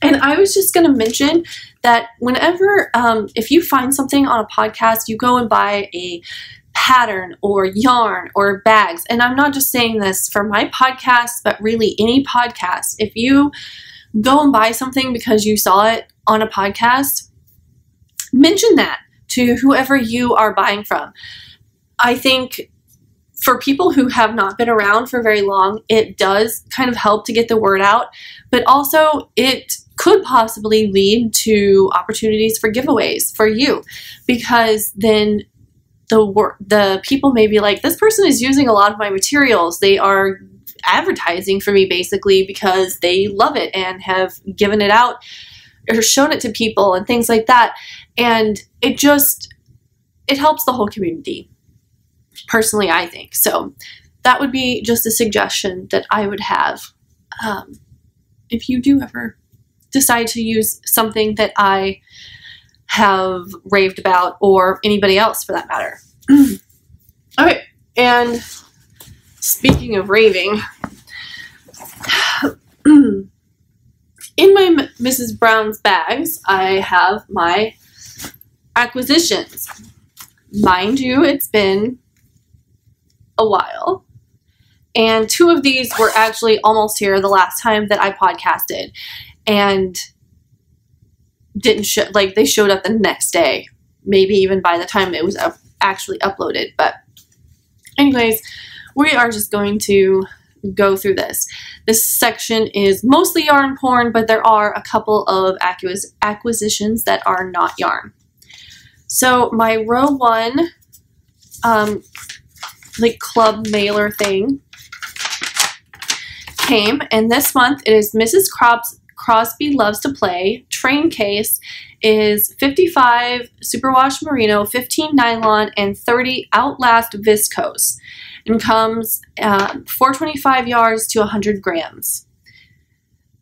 And I was just going to mention that whenever, um, if you find something on a podcast, you go and buy a pattern or yarn or bags. And I'm not just saying this for my podcast, but really any podcast. If you go and buy something because you saw it on a podcast, mention that to whoever you are buying from. I think for people who have not been around for very long, it does kind of help to get the word out, but also it could possibly lead to opportunities for giveaways for you because then the work the people may be like this person is using a lot of my materials. They are advertising for me basically because they love it and have given it out or shown it to people and things like that. And it just it helps the whole community personally, I think. So that would be just a suggestion that I would have. Um, if you do ever decide to use something that I have raved about or anybody else for that matter. okay, and speaking of raving, in my Mrs. Brown's bags, I have my acquisitions. Mind you, it's been a while. And two of these were actually almost here the last time that I podcasted. And didn't show, like, they showed up the next day. Maybe even by the time it was up, actually uploaded. But, anyways, we are just going to go through this. This section is mostly yarn porn, but there are a couple of acquis acquisitions that are not yarn. So my row one um, like club mailer thing came and this month it is Mrs. Krabs Crosby Loves to Play train case is 55 superwash merino, 15 nylon, and 30 Outlast viscose and comes uh, 425 yards to 100 grams.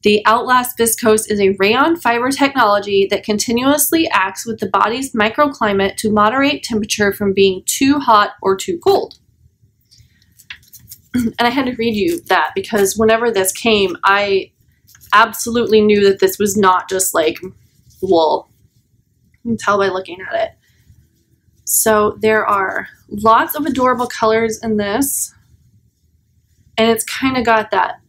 The Outlast Viscose is a rayon fiber technology that continuously acts with the body's microclimate to moderate temperature from being too hot or too cold. and I had to read you that because whenever this came, I absolutely knew that this was not just like wool. You can tell by looking at it. So there are lots of adorable colors in this. And it's kind of got that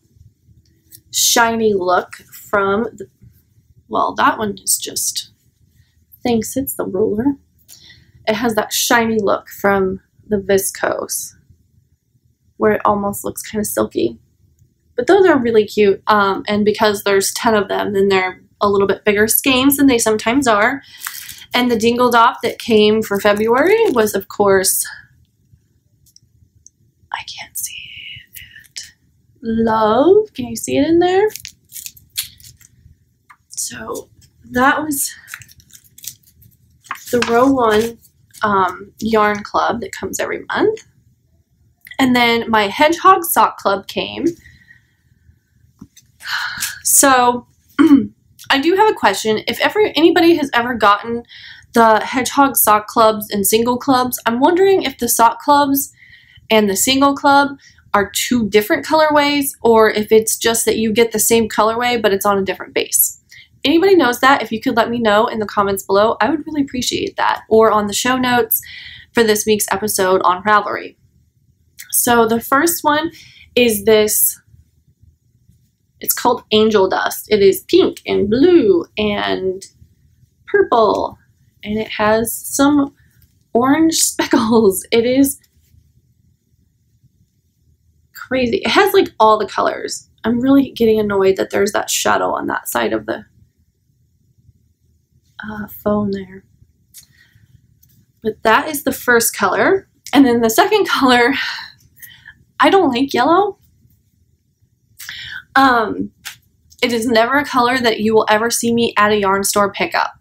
shiny look from the, well, that one is just, thinks it's the ruler. It has that shiny look from the viscose where it almost looks kind of silky. But those are really cute. Um, and because there's 10 of them, then they're a little bit bigger skeins than they sometimes are. And the Dingle Dop that came for February was, of course, I can't see it. Love. Can you see it in there? So that was the row one um, yarn club that comes every month. And then my hedgehog sock club came. So I do have a question. If ever anybody has ever gotten the hedgehog sock clubs and single clubs, I'm wondering if the sock clubs and the single club are two different colorways or if it's just that you get the same colorway but it's on a different base. Anybody knows that, if you could let me know in the comments below, I would really appreciate that. Or on the show notes for this week's episode on Ravelry. So the first one is this it's called Angel Dust. It is pink and blue and purple, and it has some orange speckles. It is crazy. It has like all the colors. I'm really getting annoyed that there's that shadow on that side of the uh, phone there. But that is the first color. And then the second color, I don't like yellow. Um, it is never a color that you will ever see me at a yarn store pick up.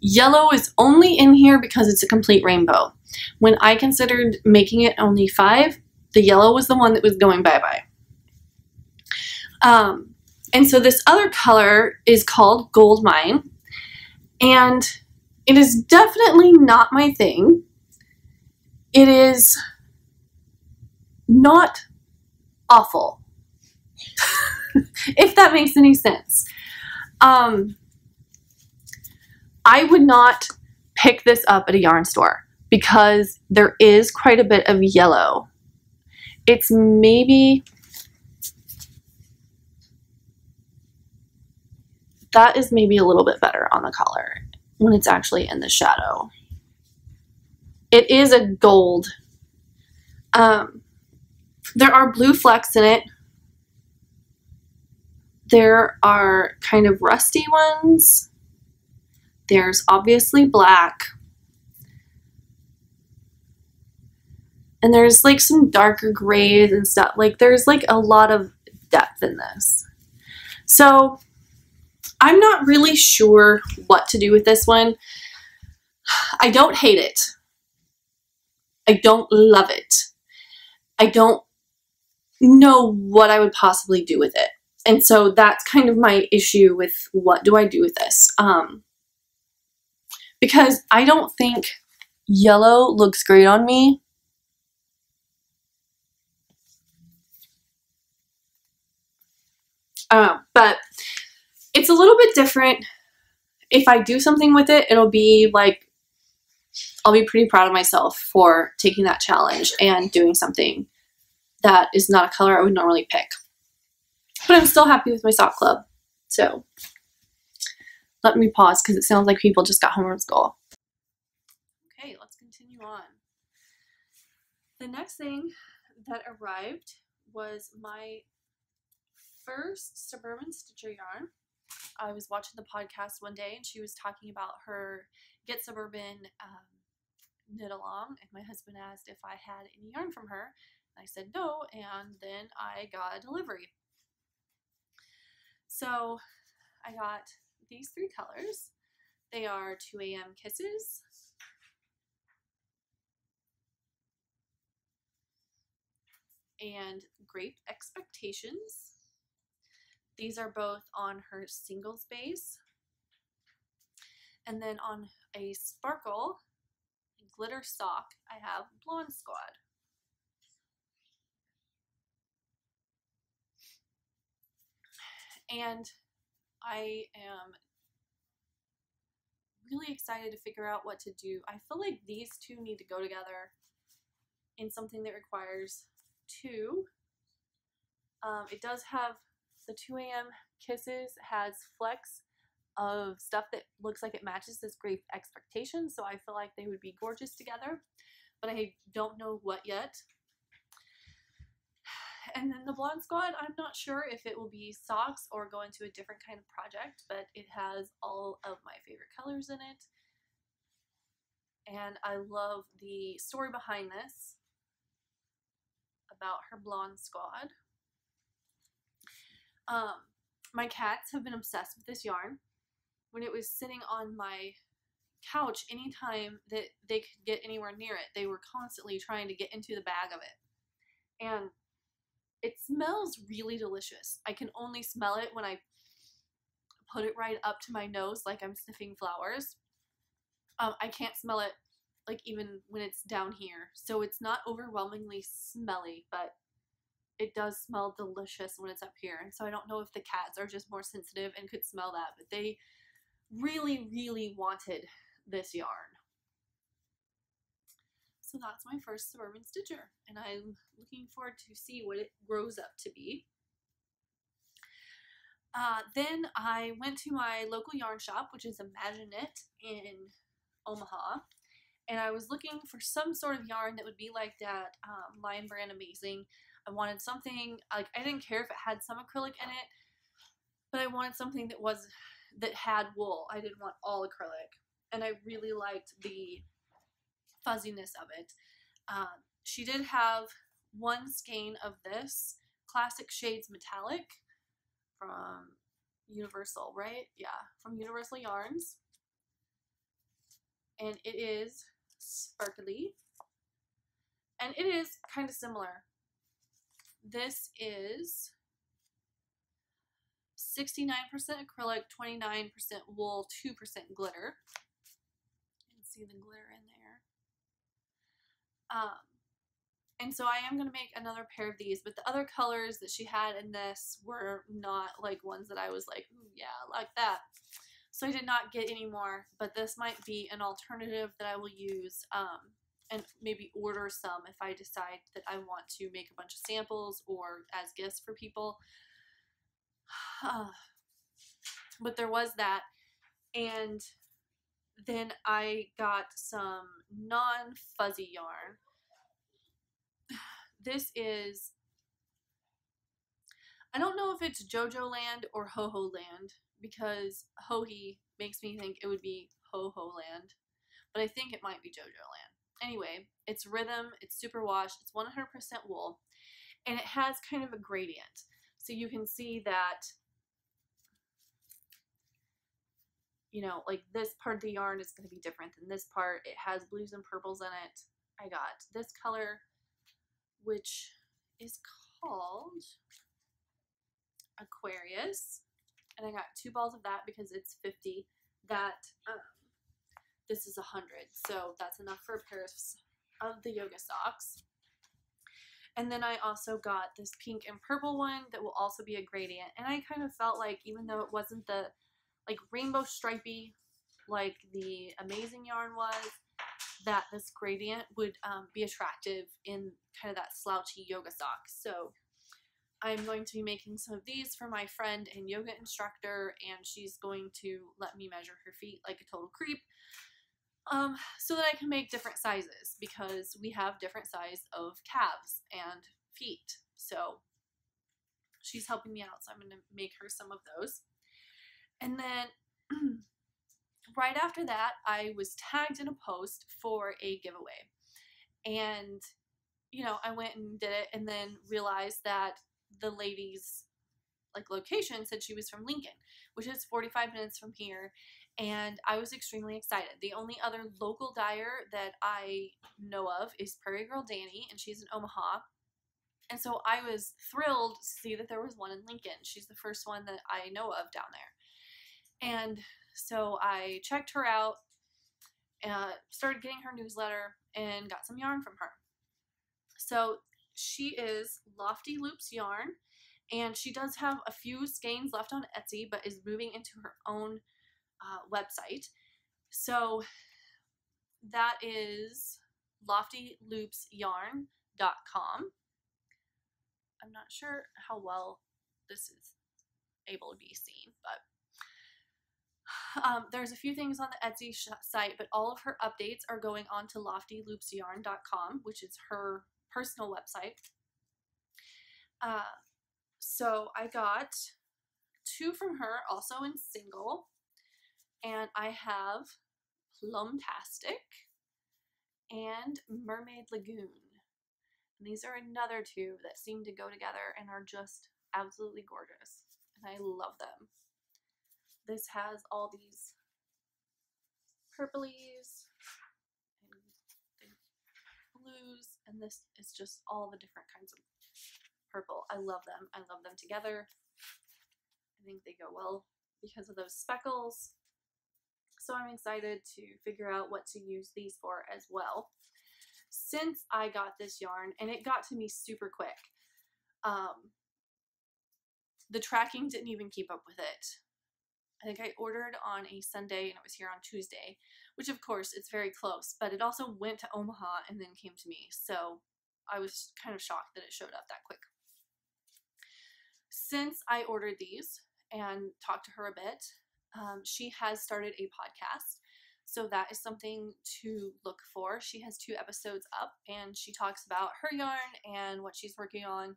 Yellow is only in here because it's a complete rainbow. When I considered making it only five, the yellow was the one that was going bye-bye. Um, and so this other color is called Gold Mine. And it is definitely not my thing. It is not awful. if that makes any sense. Um, I would not pick this up at a yarn store because there is quite a bit of yellow. It's maybe, that is maybe a little bit better on the collar when it's actually in the shadow. It is a gold. Um, there are blue flecks in it, there are kind of rusty ones. There's obviously black. And there's like some darker grays and stuff. Like there's like a lot of depth in this. So I'm not really sure what to do with this one. I don't hate it. I don't love it. I don't know what I would possibly do with it and so that's kind of my issue with what do I do with this. Um, because I don't think yellow looks great on me. Uh, but it's a little bit different. If I do something with it, it'll be like, I'll be pretty proud of myself for taking that challenge and doing something that is not a color I would normally pick. But I'm still happy with my sock club. So let me pause because it sounds like people just got home from school. Okay, let's continue on. The next thing that arrived was my first Suburban Stitcher yarn. I was watching the podcast one day and she was talking about her Get Suburban um, knit along, and my husband asked if I had any yarn from her. I said no, and then I got a delivery. So I got these three colors. They are 2 a.m. Kisses, and Grape Expectations. These are both on her singles base. And then on a sparkle glitter sock, I have Blonde Squad. And I am really excited to figure out what to do. I feel like these two need to go together in something that requires two. Um, it does have the 2 a.m. Kisses has flecks of stuff that looks like it matches this Grape Expectation, so I feel like they would be gorgeous together, but I don't know what yet. And then the Blonde Squad, I'm not sure if it will be socks or go into a different kind of project, but it has all of my favorite colors in it. And I love the story behind this about her Blonde Squad. Um, my cats have been obsessed with this yarn. When it was sitting on my couch, anytime that they could get anywhere near it, they were constantly trying to get into the bag of it. And it smells really delicious. I can only smell it when I put it right up to my nose like I'm sniffing flowers. Um, I can't smell it like even when it's down here. So it's not overwhelmingly smelly, but it does smell delicious when it's up here. And so I don't know if the cats are just more sensitive and could smell that, but they really, really wanted this yarn. So that's my first Suburban Stitcher, and I'm looking forward to see what it grows up to be. Uh, then I went to my local yarn shop, which is Imagine It in Omaha, and I was looking for some sort of yarn that would be like that um, Lion Brand Amazing. I wanted something like I didn't care if it had some acrylic in it, but I wanted something that was that had wool. I didn't want all acrylic, and I really liked the fuzziness of it. Um, she did have one skein of this Classic Shades Metallic from Universal, right? Yeah, from Universal Yarns. And it is sparkly. And it is kind of similar. This is 69% acrylic, 29% wool, 2% glitter. You can see the glitter in there. Um, and so I am going to make another pair of these, but the other colors that she had in this were not like ones that I was like, yeah, like that. So I did not get any more, but this might be an alternative that I will use um, and maybe order some if I decide that I want to make a bunch of samples or as gifts for people. but there was that. And then I got some non-fuzzy yarn. This is, I don't know if it's JoJo Land or Ho Ho Land because Hohi makes me think it would be Ho Ho Land, but I think it might be JoJo Land. Anyway, it's rhythm, it's super wash, it's 100% wool, and it has kind of a gradient. So you can see that you know, like this part of the yarn is going to be different than this part. It has blues and purples in it. I got this color, which is called Aquarius. And I got two balls of that because it's 50. That, um, this is 100. So that's enough for a pair of the yoga socks. And then I also got this pink and purple one that will also be a gradient. And I kind of felt like even though it wasn't the like rainbow stripy like the amazing yarn was that this gradient would um, be attractive in kind of that slouchy yoga sock. So I'm going to be making some of these for my friend and yoga instructor and she's going to let me measure her feet like a total creep um, so that I can make different sizes because we have different size of calves and feet. So she's helping me out so I'm going to make her some of those. And then right after that, I was tagged in a post for a giveaway. And, you know, I went and did it and then realized that the lady's like location said she was from Lincoln, which is 45 minutes from here. And I was extremely excited. The only other local dyer that I know of is Prairie Girl Danny, and she's in Omaha. And so I was thrilled to see that there was one in Lincoln. She's the first one that I know of down there. And so I checked her out, uh, started getting her newsletter, and got some yarn from her. So she is Lofty Loops Yarn, and she does have a few skeins left on Etsy, but is moving into her own uh, website. So that is loftyloopsyarn.com. I'm not sure how well this is able to be seen, but um, there's a few things on the Etsy site, but all of her updates are going on to loftyloopsyarn.com, which is her personal website. Uh, so I got two from her, also in single, and I have Plumtastic and Mermaid Lagoon. And these are another two that seem to go together and are just absolutely gorgeous. And I love them. This has all these purplies and blues, and this is just all the different kinds of purple. I love them. I love them together. I think they go well because of those speckles. So I'm excited to figure out what to use these for as well since I got this yarn, and it got to me super quick, um, the tracking didn't even keep up with it. I think I ordered on a Sunday and it was here on Tuesday, which of course it's very close, but it also went to Omaha and then came to me. So I was kind of shocked that it showed up that quick. Since I ordered these and talked to her a bit, um, she has started a podcast so that is something to look for. She has two episodes up and she talks about her yarn and what she's working on.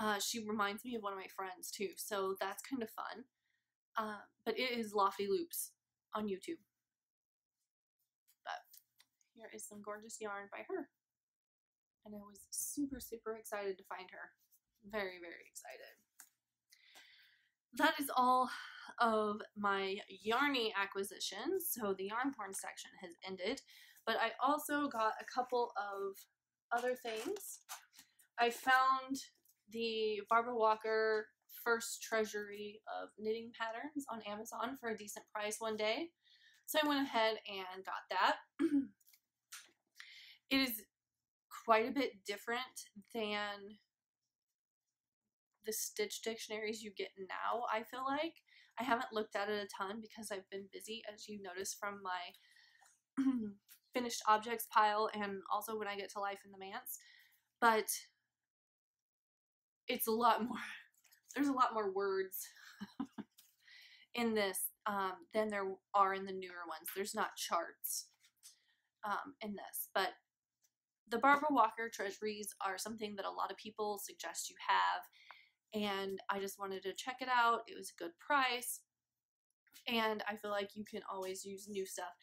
Uh, she reminds me of one of my friends too, so that's kind of fun. Uh, but it is Lofty Loops on YouTube. But here is some gorgeous yarn by her. And I was super, super excited to find her. Very, very excited. That is all of my Yarny acquisitions. So the yarn porn section has ended, but I also got a couple of other things. I found the Barbara Walker first treasury of knitting patterns on Amazon for a decent price one day. So I went ahead and got that. it is quite a bit different than the stitch dictionaries you get now, I feel like. I haven't looked at it a ton because I've been busy, as you notice from my finished objects pile and also when I get to Life in the Manse. But it's a lot more, there's a lot more words in this um, than there are in the newer ones. There's not charts um, in this, but the Barbara Walker treasuries are something that a lot of people suggest you have and I just wanted to check it out. It was a good price, and I feel like you can always use new stuff.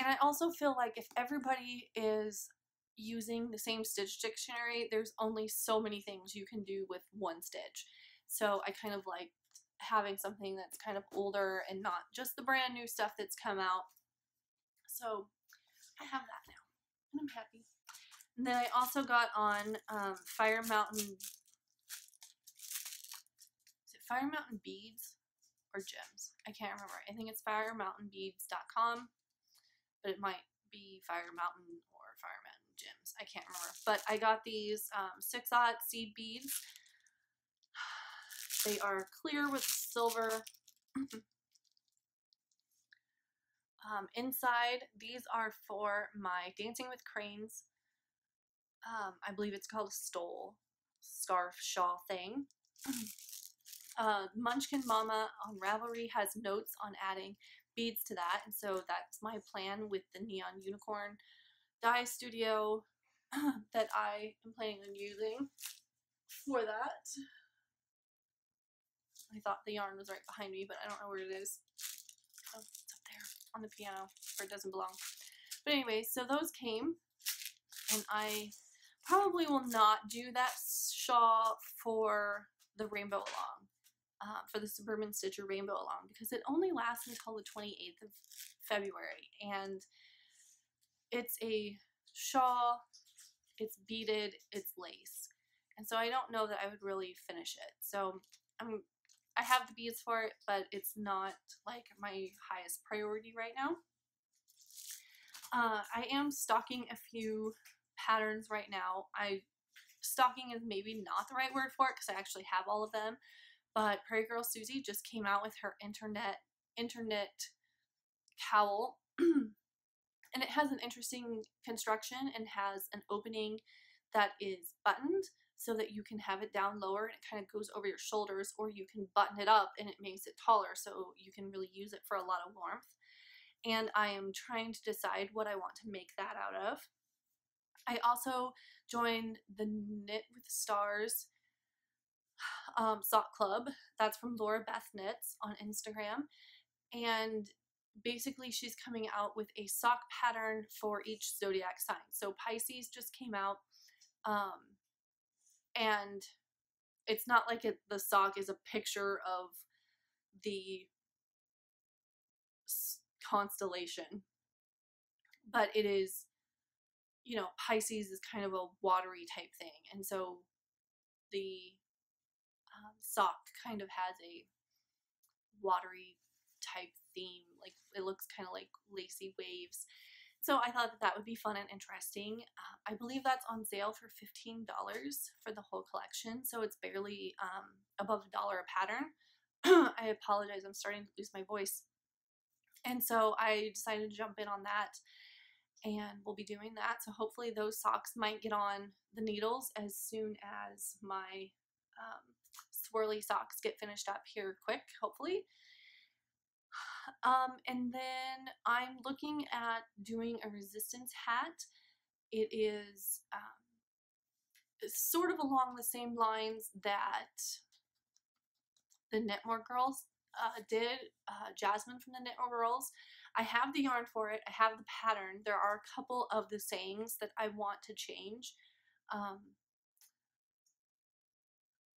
And I also feel like if everybody is using the same stitch dictionary, there's only so many things you can do with one stitch. So I kind of like having something that's kind of older and not just the brand new stuff that's come out. So I have that now, and I'm happy. And then I also got on um, Fire Mountain is it Fire Mountain Beads or Gems. I can't remember. I think it's firemountainbeads.com, but it might be Fire Mountain or Fire Mountain Gems. I can't remember. But I got these um, 6-aught seed beads. They are clear with silver. um, inside, these are for my Dancing with Cranes. Um, I believe it's called a stole scarf shawl thing. Uh, Munchkin Mama on Ravelry has notes on adding beads to that, and so that's my plan with the Neon Unicorn dye studio that I am planning on using for that. I thought the yarn was right behind me, but I don't know where it is. Oh, it's up there on the piano where it doesn't belong. But anyway, so those came, and I probably will not do that shawl for the Rainbow Along uh, for the Suburban Stitcher Rainbow Along because it only lasts until the 28th of February. And it's a shawl, it's beaded, it's lace. And so I don't know that I would really finish it. So I'm I have the beads for it, but it's not like my highest priority right now. Uh, I am stocking a few patterns right now. I stocking is maybe not the right word for it because I actually have all of them. But Prairie Girl Susie just came out with her internet internet cowl. and it has an interesting construction and has an opening that is buttoned so that you can have it down lower and it kind of goes over your shoulders or you can button it up and it makes it taller so you can really use it for a lot of warmth. And I am trying to decide what I want to make that out of. I also joined the Knit with Stars um, sock club. That's from Laura Beth Knits on Instagram. And basically she's coming out with a sock pattern for each zodiac sign. So Pisces just came out. Um, and it's not like it, the sock is a picture of the constellation. But it is you know pisces is kind of a watery type thing and so the um, sock kind of has a watery type theme like it looks kind of like lacy waves so I thought that that would be fun and interesting. Uh, I believe that's on sale for $15 for the whole collection, so it's barely um, above a dollar a pattern. I apologize, I'm starting to lose my voice. And so I decided to jump in on that and we'll be doing that. So hopefully those socks might get on the needles as soon as my um, swirly socks get finished up here quick, hopefully. Um, and then I'm looking at doing a resistance hat. It is um, sort of along the same lines that the Knitmore Girls uh, did, uh, Jasmine from the Knitmore Girls. I have the yarn for it. I have the pattern. There are a couple of the sayings that I want to change. Um,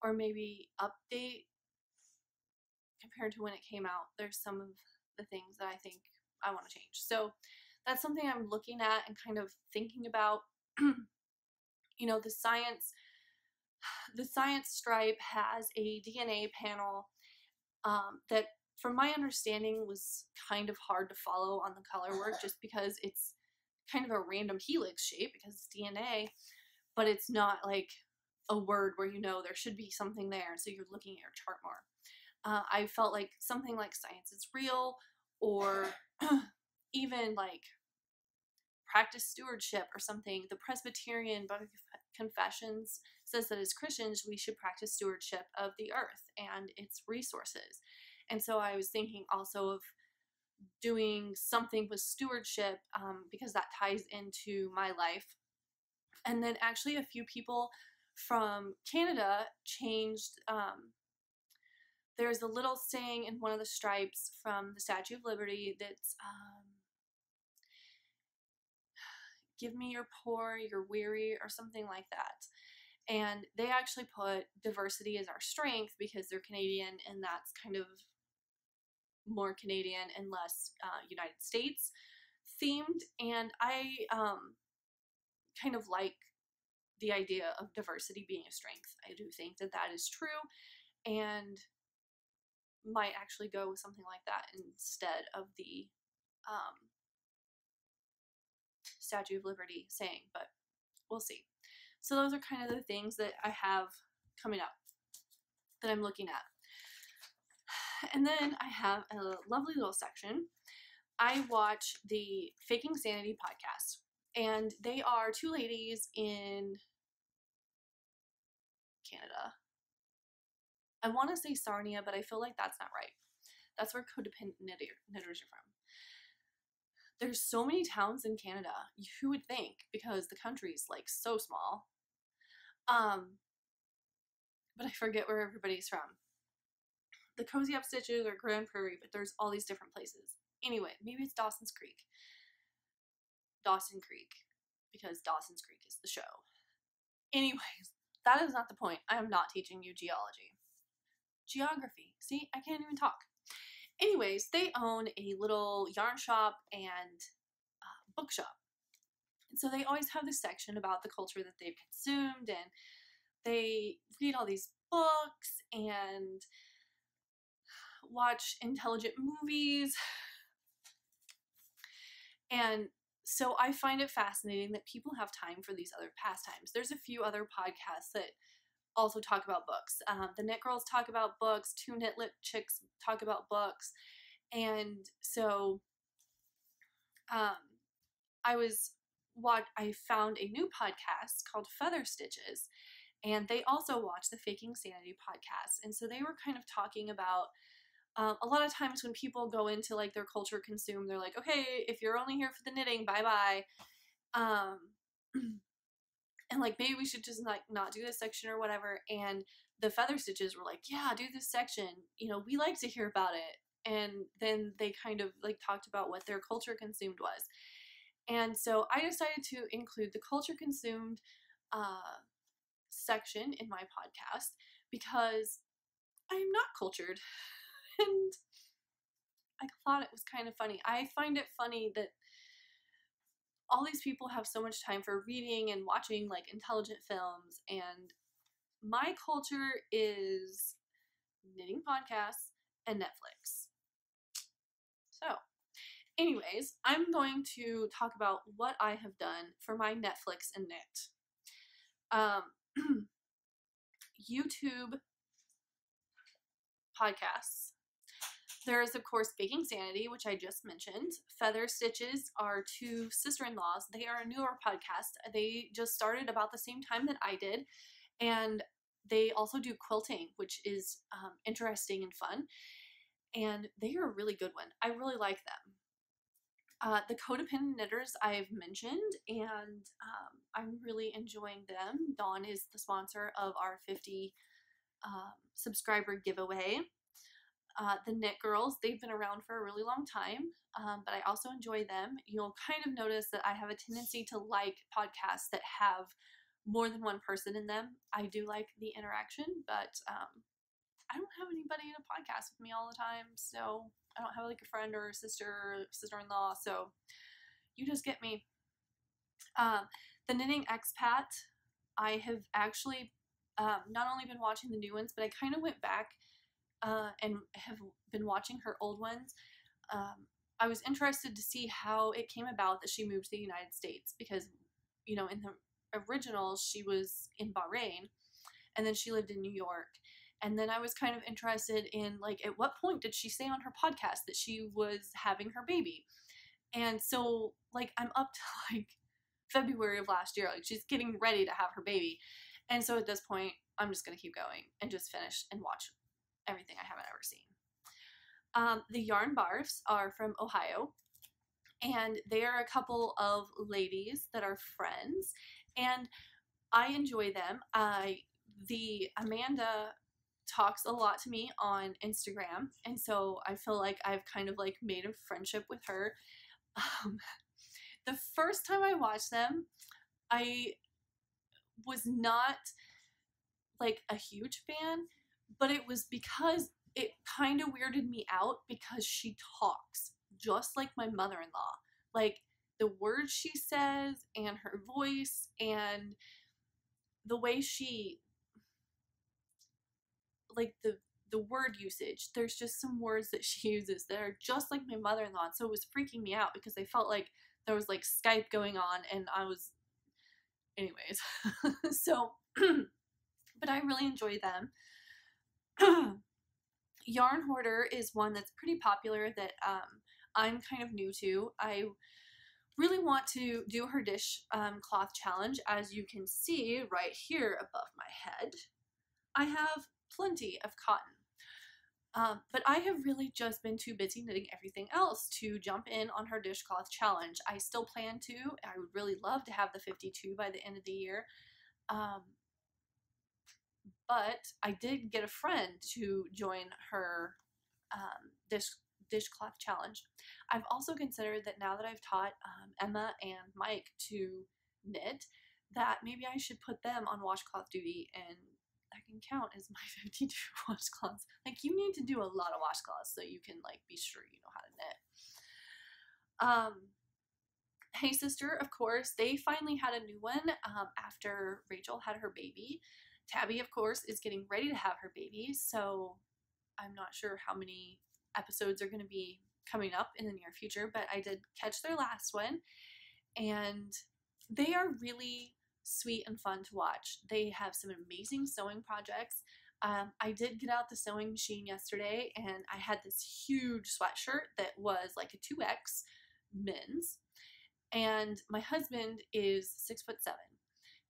or maybe update compared to when it came out. There's some of the things that I think I want to change. So that's something I'm looking at and kind of thinking about. you know, the science the science stripe has a DNA panel um, that from my understanding was kind of hard to follow on the color work just because it's kind of a random helix shape because it's DNA, but it's not like a word where you know there should be something there, so you're looking at your chart more. Uh, I felt like something like science is real or even like practice stewardship or something. The Presbyterian Book of Confessions says that as Christians, we should practice stewardship of the earth and its resources. And so I was thinking also of doing something with stewardship um, because that ties into my life. And then actually, a few people from Canada changed um, there's a little saying in one of the stripes from the Statue of Liberty that's um, give me your poor, your weary, or something like that. And they actually put diversity as our strength because they're Canadian and that's kind of more Canadian and less uh, United States themed. And I um, kind of like the idea of diversity being a strength. I do think that that is true. And might actually go with something like that instead of the um, Statue of Liberty saying, but we'll see. So those are kind of the things that I have coming up that I'm looking at. And then I have a lovely little section. I watch the Faking Sanity podcast, and they are two ladies in Canada. I want to say Sarnia, but I feel like that's not right. That's where codependent knitters are from. There's so many towns in Canada. Who would think? Because the country's like so small. Um, but I forget where everybody's from. The Cozy Up Stitches are Grande Prairie, but there's all these different places. Anyway, maybe it's Dawson's Creek. Dawson Creek, because Dawson's Creek is the show. Anyways, that is not the point. I am not teaching you geology geography. See, I can't even talk. Anyways, they own a little yarn shop and uh, bookshop. And so they always have this section about the culture that they've consumed and they read all these books and watch intelligent movies. And so I find it fascinating that people have time for these other pastimes. There's a few other podcasts that also talk about books. Um, the Knit Girls talk about books. Two Knit Lit Chicks talk about books, and so um, I was what I found a new podcast called Feather Stitches, and they also watch the Faking Sanity podcast, and so they were kind of talking about. Um, a lot of times when people go into like their culture consume, they're like, okay, if you're only here for the knitting, bye bye. Um, and like maybe we should just like not do this section or whatever and the feather stitches were like yeah do this section you know we like to hear about it and then they kind of like talked about what their culture consumed was. And so i decided to include the culture consumed uh, section in my podcast because i am not cultured and i thought it was kind of funny. I find it funny that all these people have so much time for reading and watching like intelligent films and my culture is knitting podcasts and Netflix. So, anyways, I'm going to talk about what I have done for my Netflix and knit. Um, YouTube podcasts there is, of course, Faking Sanity, which I just mentioned. Feather Stitches are two sister in laws. They are a newer podcast. They just started about the same time that I did. And they also do quilting, which is um, interesting and fun. And they are a really good one. I really like them. Uh, the Codependent Knitters I've mentioned, and um, I'm really enjoying them. Dawn is the sponsor of our 50 um, subscriber giveaway. Uh, the Knit Girls, they've been around for a really long time, um, but I also enjoy them. You'll kind of notice that I have a tendency to like podcasts that have more than one person in them. I do like the interaction, but um, I don't have anybody in a podcast with me all the time, so I don't have like a friend or a sister sister-in-law, so you just get me. Um, the Knitting Expat, I have actually um, not only been watching the new ones, but I kind of went back uh, and have been watching her old ones, um, I was interested to see how it came about that she moved to the United States because, you know, in the original, she was in Bahrain and then she lived in New York. And then I was kind of interested in, like, at what point did she say on her podcast that she was having her baby? And so, like, I'm up to like February of last year. Like, she's getting ready to have her baby. And so at this point, I'm just going to keep going and just finish and watch everything I haven't ever seen. Um, the Yarn Barfs are from Ohio, and they are a couple of ladies that are friends, and I enjoy them. I the Amanda talks a lot to me on Instagram, and so I feel like I've kind of like made a friendship with her. Um, the first time I watched them, I was not like a huge fan but it was because it kind of weirded me out because she talks just like my mother in law. Like the words she says and her voice and the way she like the the word usage there's just some words that she uses that are just like my mother-in-law and so it was freaking me out because i felt like there was like skype going on and i was anyways so but i really enjoy them Yarn Hoarder is one that's pretty popular that um, I'm kind of new to. I really want to do her dish um, cloth challenge. As you can see right here above my head, I have plenty of cotton. Um, but I have really just been too busy knitting everything else to jump in on her dishcloth challenge. I still plan to. I would really love to have the 52 by the end of the year. Um, but I did get a friend to join her um, dish dishcloth challenge. I've also considered that now that I've taught um, Emma and Mike to knit, that maybe I should put them on washcloth duty and that can count as my 52 washcloths. Like you need to do a lot of washcloths so you can like be sure you know how to knit. Um, Hey Sister, of course, they finally had a new one um, after Rachel had her baby. Tabby, of course, is getting ready to have her baby, so I'm not sure how many episodes are going to be coming up in the near future, but I did catch their last one, and they are really sweet and fun to watch. They have some amazing sewing projects. Um, I did get out the sewing machine yesterday, and I had this huge sweatshirt that was like a 2X men's and my husband is six foot seven.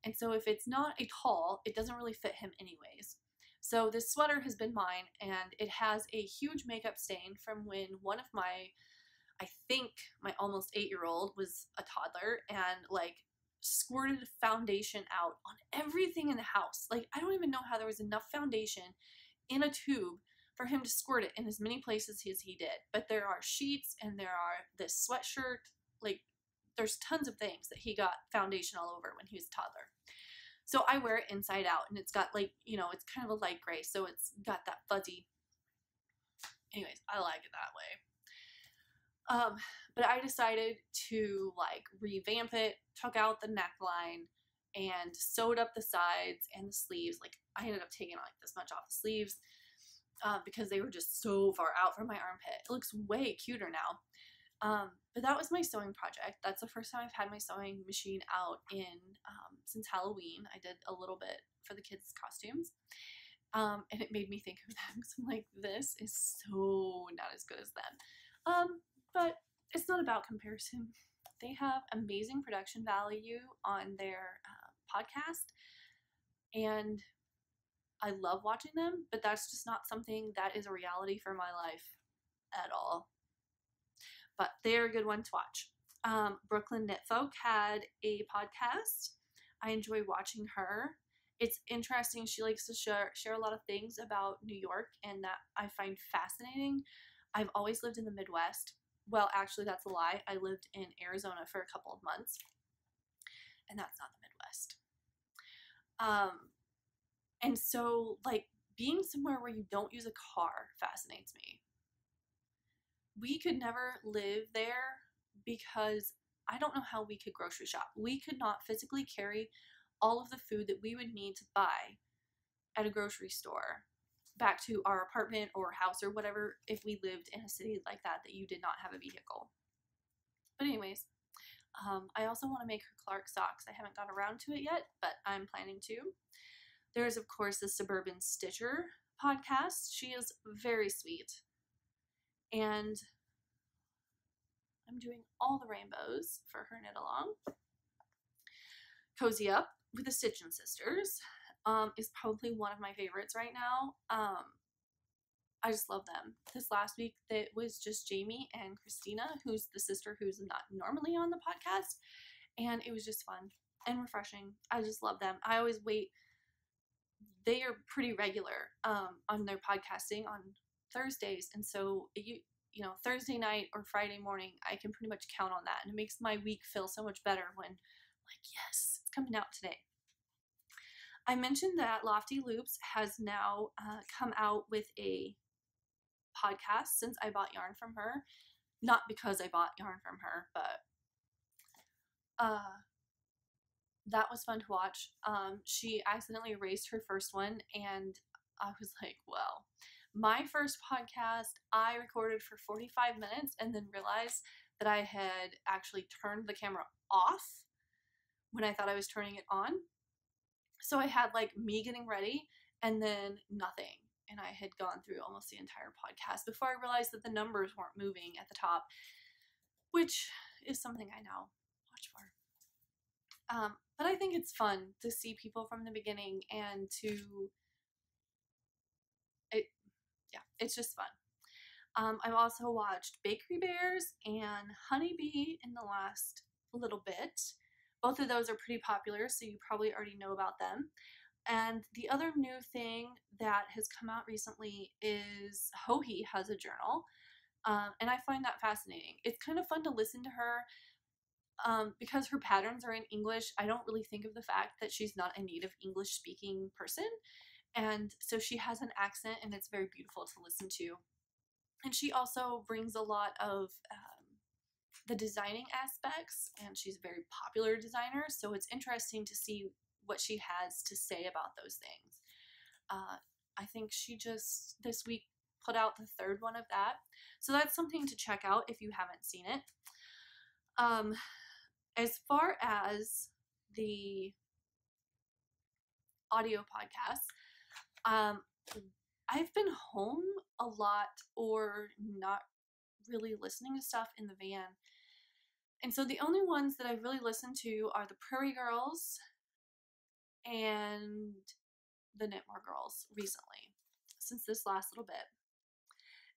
And so if it's not a tall, it doesn't really fit him anyways. So this sweater has been mine and it has a huge makeup stain from when one of my, I think my almost eight year old was a toddler and like squirted foundation out on everything in the house. Like I don't even know how there was enough foundation in a tube for him to squirt it in as many places as he did. But there are sheets and there are this sweatshirt, like there's tons of things that he got foundation all over when he was a toddler. So I wear it inside out and it's got like, you know, it's kind of a light gray, so it's got that fuzzy. Anyways, I like it that way. Um, but I decided to like revamp it, took out the neckline, and sewed up the sides and the sleeves. Like I ended up taking like this much off the sleeves uh, because they were just so far out from my armpit. It looks way cuter now. Um, but that was my sewing project. That's the first time I've had my sewing machine out in um, since Halloween. I did a little bit for the kids' costumes. Um, and it made me think of them because I'm like, this is so not as good as them. Um, but it's not about comparison. They have amazing production value on their uh, podcast, and I love watching them, but that's just not something that is a reality for my life at all but they're a good one to watch. Um, Brooklyn Knitfolk had a podcast. I enjoy watching her. It's interesting. She likes to share share a lot of things about New York, and that I find fascinating. I've always lived in the Midwest. Well, actually, that's a lie. I lived in Arizona for a couple of months, and that's not the Midwest. Um, and so, like, being somewhere where you don't use a car fascinates me we could never live there because I don't know how we could grocery shop. We could not physically carry all of the food that we would need to buy at a grocery store back to our apartment or house or whatever if we lived in a city like that that you did not have a vehicle. But anyways, um, I also want to make her Clark socks. I haven't got around to it yet, but I'm planning to. There's of course the Suburban Stitcher podcast. She is very sweet and I'm doing all the rainbows for her knit along. Cozy Up with the Stitchin' Sisters um, is probably one of my favorites right now. Um, I just love them. This last week, that was just Jamie and Christina, who's the sister who's not normally on the podcast, and it was just fun and refreshing. I just love them. I always wait. They are pretty regular um, on their podcasting on Thursdays, and so you you know Thursday night or Friday morning, I can pretty much count on that, and it makes my week feel so much better when like yes, it's coming out today. I mentioned that Lofty Loops has now uh, come out with a podcast since I bought yarn from her. Not because I bought yarn from her, but uh, that was fun to watch. Um, she accidentally erased her first one, and I was like, well, my first podcast, I recorded for 45 minutes and then realized that I had actually turned the camera off when I thought I was turning it on. So I had like me getting ready and then nothing. And I had gone through almost the entire podcast before I realized that the numbers weren't moving at the top, which is something I now watch for. Um, but I think it's fun to see people from the beginning and to yeah, it's just fun. Um, I've also watched Bakery Bears and Honeybee in the last little bit. Both of those are pretty popular, so you probably already know about them. And the other new thing that has come out recently is Joji has a journal. Um, and I find that fascinating. It's kind of fun to listen to her um, because her patterns are in English. I don't really think of the fact that she's not a native English speaking person. And so she has an accent and it's very beautiful to listen to. And she also brings a lot of um, the designing aspects, and she's a very popular designer. So it's interesting to see what she has to say about those things. Uh, I think she just this week put out the third one of that. So that's something to check out if you haven't seen it. Um, as far as the audio podcasts, um, I've been home a lot or not really listening to stuff in the van. And so the only ones that I've really listened to are the Prairie Girls and the Knitmore Girls recently, since this last little bit.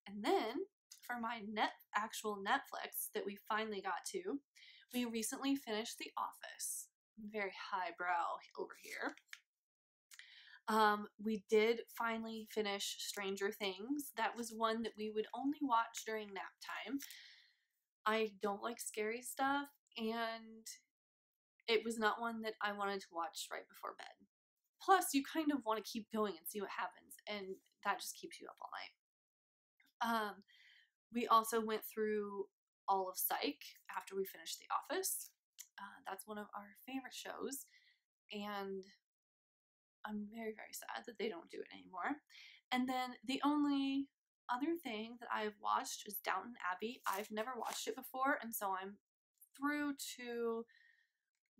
And then for my net actual Netflix that we finally got to, we recently finished The Office. Very highbrow over here. Um, we did finally finish Stranger Things. That was one that we would only watch during nap time. I don't like scary stuff, and it was not one that I wanted to watch right before bed. Plus, you kind of want to keep going and see what happens, and that just keeps you up all night. Um, we also went through all of Psych after we finished The Office. Uh, that's one of our favorite shows, and I'm very, very sad that they don't do it anymore. And then the only other thing that I've watched is Downton Abbey. I've never watched it before, and so I'm through to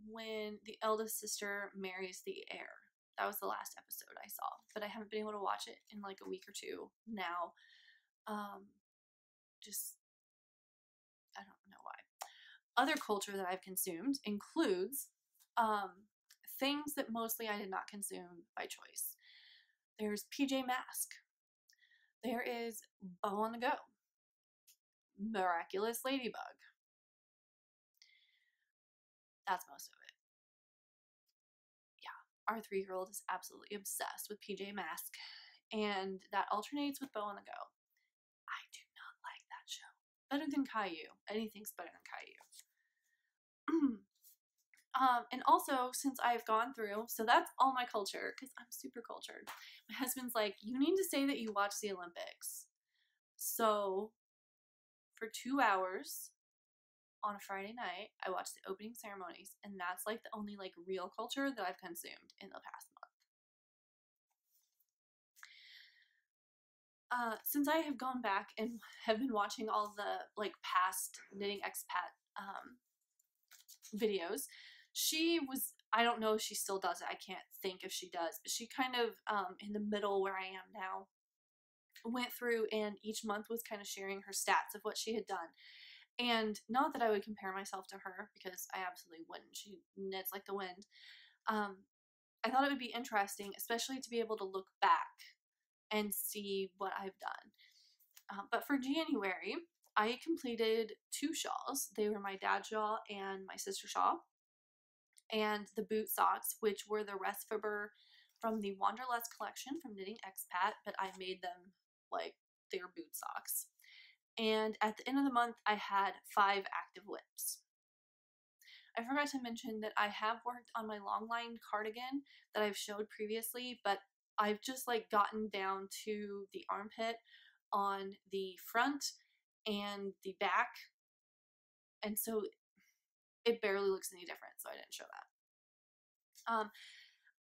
when the eldest sister marries the heir. That was the last episode I saw, but I haven't been able to watch it in like a week or two now. Um, just, I don't know why. Other culture that I've consumed includes um, things that mostly I did not consume by choice. There's PJ Mask. There is Bo on the Go. Miraculous Ladybug. That's most of it. Yeah, our three year old is absolutely obsessed with PJ Mask, and that alternates with Bo on the Go. I do not like that show. Better than Caillou. Anything's better than Caillou. Um, and also, since I've gone through, so that's all my culture because I'm super cultured. My husband's like, you need to say that you watch the Olympics. So, for two hours on a Friday night, I watched the opening ceremonies, and that's like the only like real culture that I've consumed in the past month. Uh, since I have gone back and have been watching all the like past knitting expat um, videos, she was I don't know if she still does it. I can't think if she does, but she kind of um, in the middle where I am now went through and each month was kind of sharing her stats of what she had done. And not that I would compare myself to her because I absolutely wouldn't. She knits like the wind. Um, I thought it would be interesting, especially to be able to look back and see what I've done. Uh, but for January, I completed two shawls. They were my dad shawl and my sister shawl and the boot socks, which were the Restfibber from the Wanderlust collection from Knitting Expat, but I made them like their boot socks. And at the end of the month, I had five active WIPs. I forgot to mention that I have worked on my long line cardigan that I've showed previously, but I've just like gotten down to the armpit on the front and the back. And so it barely looks any different, so I didn't show that. Um,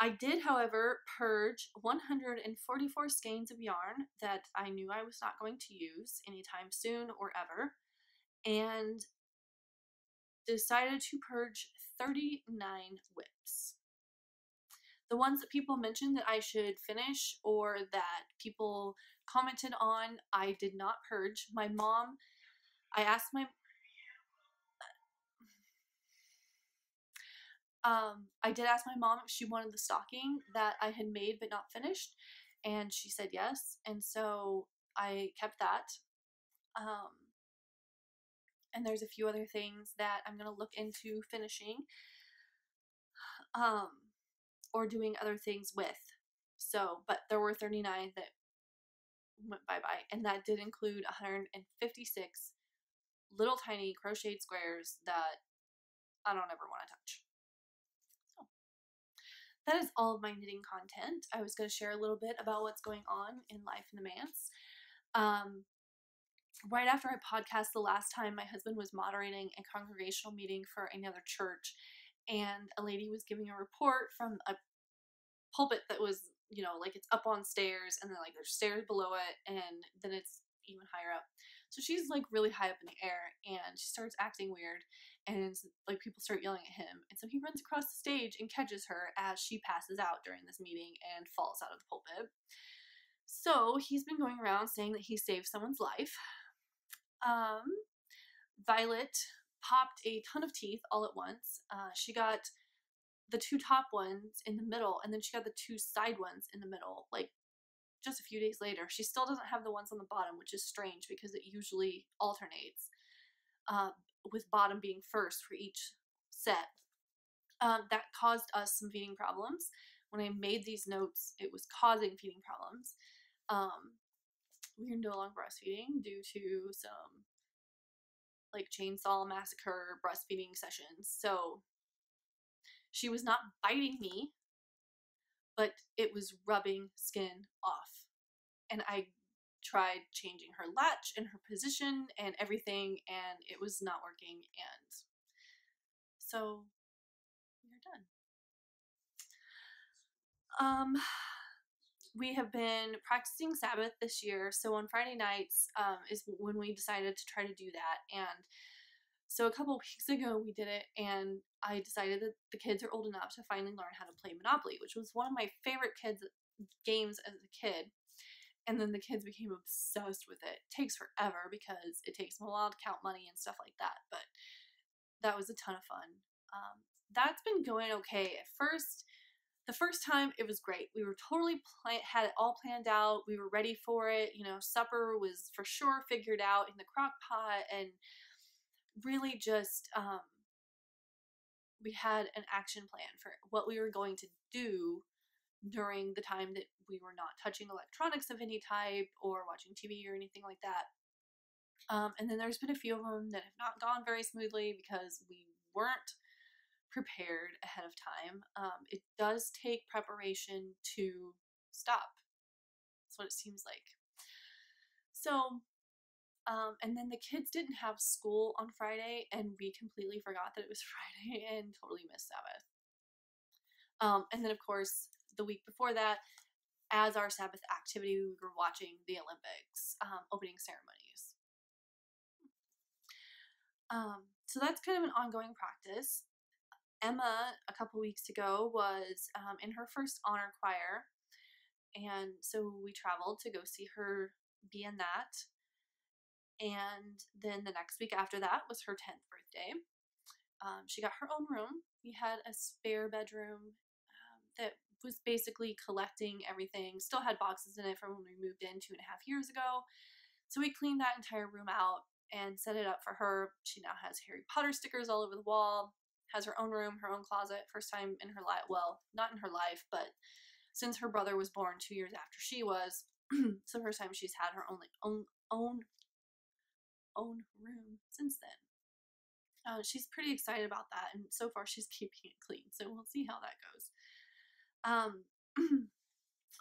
I did, however, purge 144 skeins of yarn that I knew I was not going to use anytime soon or ever, and decided to purge 39 WIPs. The ones that people mentioned that I should finish or that people commented on, I did not purge. My mom, I asked my Um, I did ask my mom if she wanted the stocking that I had made but not finished, and she said yes. And so I kept that. Um, and there's a few other things that I'm going to look into finishing um, or doing other things with. So, but there were 39 that went bye bye, and that did include 156 little tiny crocheted squares that I don't ever want to touch. That is all of my knitting content. I was going to share a little bit about what's going on in life in the manse. Um, right after I podcast the last time, my husband was moderating a congregational meeting for another church, and a lady was giving a report from a pulpit that was, you know, like it's up on stairs, and then like there's stairs below it, and then it's even higher up. So she's like really high up in the air, and she starts acting weird, and like people start yelling at him, and so he runs across the stage and catches her as she passes out during this meeting and falls out of the pulpit. So he's been going around saying that he saved someone's life. Um, Violet popped a ton of teeth all at once. Uh, she got the two top ones in the middle, and then she got the two side ones in the middle, like just a few days later. She still doesn't have the ones on the bottom, which is strange because it usually alternates, uh, with bottom being first for each set. Um, that caused us some feeding problems. When I made these notes, it was causing feeding problems. Um, we are no longer breastfeeding due to some like chainsaw massacre breastfeeding sessions. So she was not biting me, but it was rubbing skin off. And I tried changing her latch and her position and everything, and it was not working. And so we're done. Um, we have been practicing Sabbath this year. So on Friday nights um, is when we decided to try to do that. And so a couple weeks ago we did it, and I decided that the kids are old enough to finally learn how to play Monopoly, which was one of my favorite kids games as a kid. And then the kids became obsessed with it. it takes forever because it takes them a while to count money and stuff like that. But that was a ton of fun. Um, that's been going okay. At first, the first time it was great. We were totally plan- had it all planned out. We were ready for it. You know, supper was for sure figured out in the crock pot and really just um, we had an action plan for what we were going to do during the time that we were not touching electronics of any type or watching TV or anything like that. Um, and then there's been a few of them that have not gone very smoothly because we weren't prepared ahead of time. Um, it does take preparation to stop. That's what it seems like. So, um, and then the kids didn't have school on Friday, and we completely forgot that it was Friday and totally missed Sabbath. Um, and then, of course, the week before that, as our Sabbath activity, we were watching the Olympics um, opening ceremonies. Um, so that's kind of an ongoing practice. Emma, a couple weeks ago, was um, in her first honor choir. And so we traveled to go see her be in that. And then the next week after that was her 10th birthday. Um, she got her own room. We had a spare bedroom um, that was basically collecting everything, still had boxes in it from when we moved in two and a half years ago. So we cleaned that entire room out and set it up for her. She now has Harry Potter stickers all over the wall has her own room, her own closet. First time in her life, well, not in her life, but since her brother was born two years after she was, so first time she's had her only own own own room since then. Uh, she's pretty excited about that, and so far she's keeping it clean. So we'll see how that goes. Um,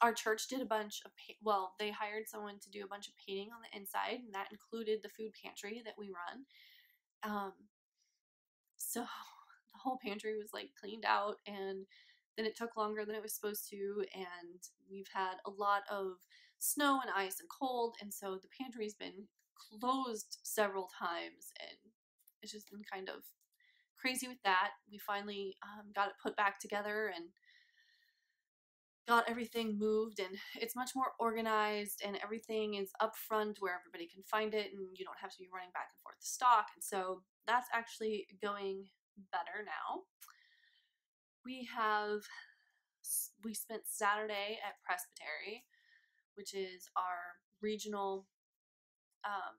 our church did a bunch of well, they hired someone to do a bunch of painting on the inside, and that included the food pantry that we run. Um, so the whole pantry was like cleaned out and then it took longer than it was supposed to and we've had a lot of snow and ice and cold and so the pantry's been closed several times and it's just been kind of crazy with that we finally um, got it put back together and got everything moved and it's much more organized and everything is up front where everybody can find it and you don't have to be running back and forth to stock and so that's actually going better now. We have we spent Saturday at Presbytery, which is our regional um,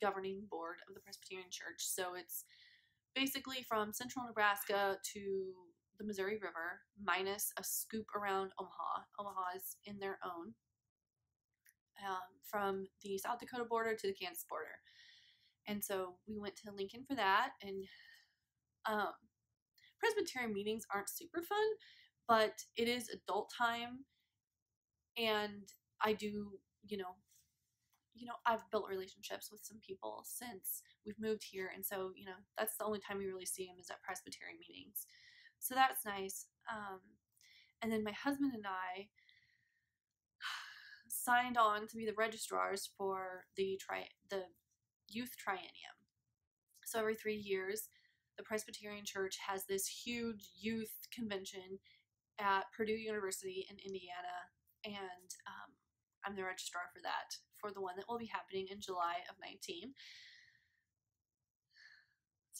governing board of the Presbyterian Church. So it's basically from central Nebraska to the Missouri River, minus a scoop around Omaha. Omaha is in their own. Um, from the South Dakota border to the Kansas border. And so we went to Lincoln for that. And um, Presbyterian meetings aren't super fun, but it is adult time, and I do, you know, you know, I've built relationships with some people since we've moved here, and so you know, that's the only time we really see them is at Presbyterian meetings, so that's nice. Um, and then my husband and I signed on to be the registrars for the tri- the youth triennium. So every three years, the Presbyterian Church has this huge youth convention at Purdue University in Indiana, and um, I'm the registrar for that for the one that will be happening in July of 19.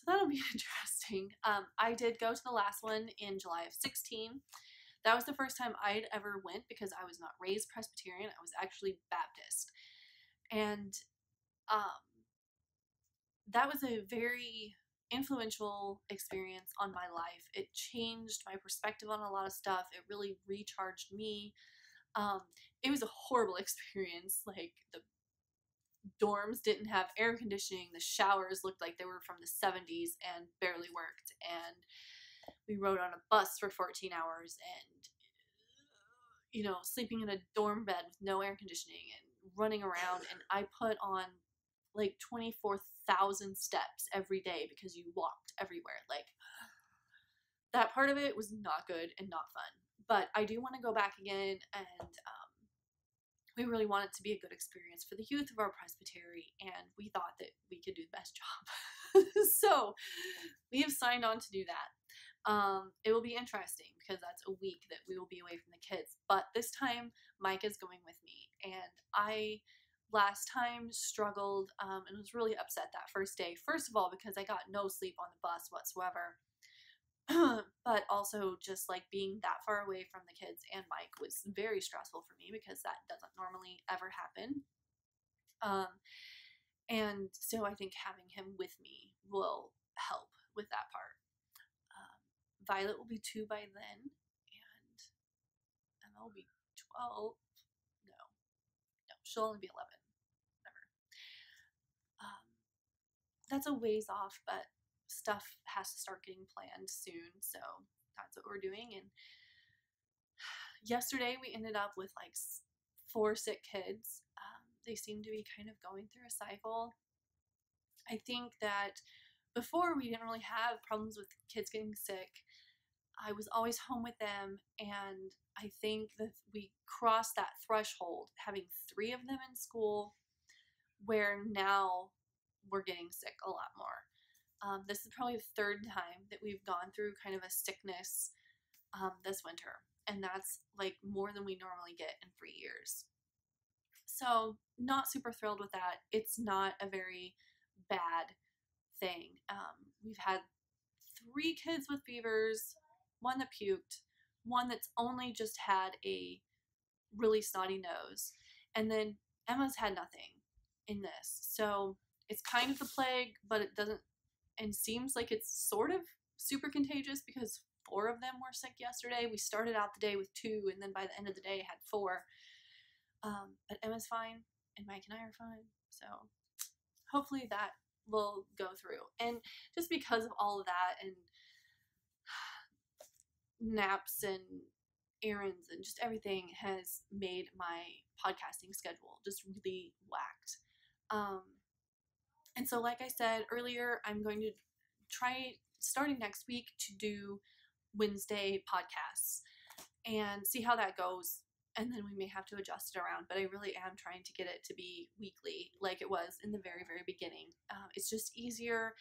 That'll be interesting. Um, I did go to the last one in July of 16. That was the first time I'd ever went because I was not raised Presbyterian. I was actually Baptist. And um, that was a very influential experience on my life. It changed my perspective on a lot of stuff. It really recharged me. Um, it was a horrible experience. Like the dorms didn't have air conditioning. The showers looked like they were from the 70s and barely worked. And we rode on a bus for 14 hours and, you know, sleeping in a dorm bed with no air conditioning and running around. And I put on like 24,000 steps every day because you walked everywhere. Like, that part of it was not good and not fun. But I do want to go back again and um, we really want it to be a good experience for the youth of our presbytery, and we thought that we could do the best job. so we have signed on to do that. Um, it will be interesting because that's a week that we will be away from the kids. But this time, Mike is going with me, and I last time struggled um, and was really upset that first day. First of all, because I got no sleep on the bus whatsoever. but also just like being that far away from the kids and Mike was very stressful for me because that doesn't normally ever happen. Um, and so I think having him with me will help with that part. Um, Violet will be two by then, and Emma will be 12. No, no, she'll only be 11. Never. Um, that's a ways off, but stuff has to start getting planned soon. So that's what we're doing. And yesterday we ended up with like four sick kids. Um, they seem to be kind of going through a cycle. I think that before we didn't really have problems with kids getting sick. I was always home with them, and I think that we crossed that threshold, having three of them in school, where now we're getting sick a lot more. Um, this is probably the third time that we've gone through kind of a sickness um, this winter, and that's like more than we normally get in three years. So, not super thrilled with that. It's not a very bad thing. Um, we've had three kids with fevers, one that puked, one that's only just had a really snotty nose, and then Emma's had nothing in this. So, it's kind of the plague, but it doesn't and seems like it's sort of super contagious because four of them were sick yesterday. We started out the day with two, and then by the end of the day, had four. Um, but Emma's fine, and Mike and I are fine. So hopefully that will go through. And just because of all of that and naps and errands and just everything has made my podcasting schedule just really whacked. Um, and so, like I said earlier, I'm going to try starting next week to do Wednesday podcasts and see how that goes. And then we may have to adjust it around, but I really am trying to get it to be weekly like it was in the very, very beginning. Um, it's just easier.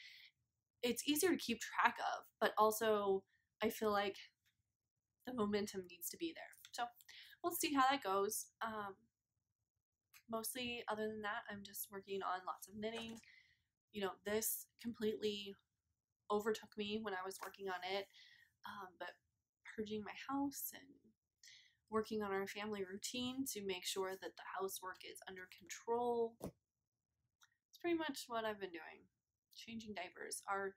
It's easier to keep track of, but also I feel like the momentum needs to be there. So we'll see how that goes. Um, mostly, other than that, I'm just working on lots of knitting you know, this completely overtook me when I was working on it. Um, but purging my house and working on our family routine to make sure that the housework is under control. It's pretty much what I've been doing. Changing diapers. Our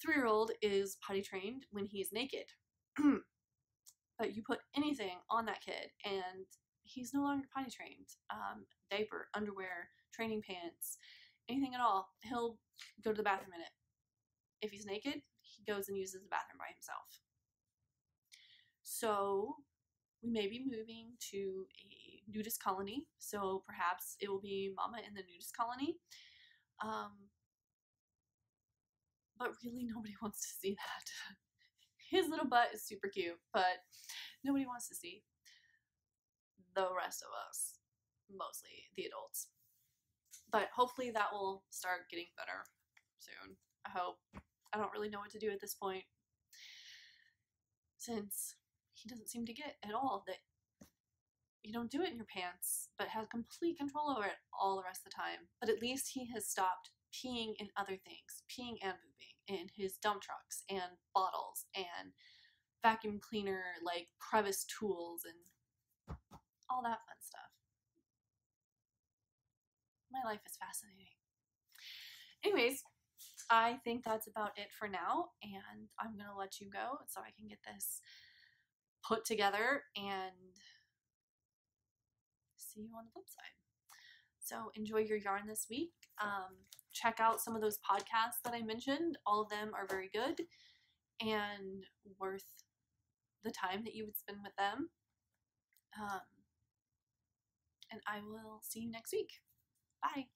three year old is potty trained when he's naked. but you put anything on that kid and he's no longer potty trained. Um, diaper, underwear, training pants, anything at all, he'll go to the bathroom in it. If he's naked, he goes and uses the bathroom by himself. So we may be moving to a nudist colony. So perhaps it will be Mama in the nudist colony. Um, but really, nobody wants to see that. His little butt is super cute, but nobody wants to see the rest of us, mostly the adults. But hopefully, that will start getting better soon. I hope. I don't really know what to do at this point since he doesn't seem to get at all that you don't do it in your pants, but has complete control over it all the rest of the time. But at least he has stopped peeing in other things, peeing and pooping in his dump trucks and bottles and vacuum cleaner like crevice tools and all that fun stuff. My life is fascinating. Anyways, I think that's about it for now, and I'm gonna let you go so I can get this put together and see you on the flip side. So enjoy your yarn this week. Um, check out some of those podcasts that I mentioned. All of them are very good and worth the time that you would spend with them. Um, and I will see you next week. Bye.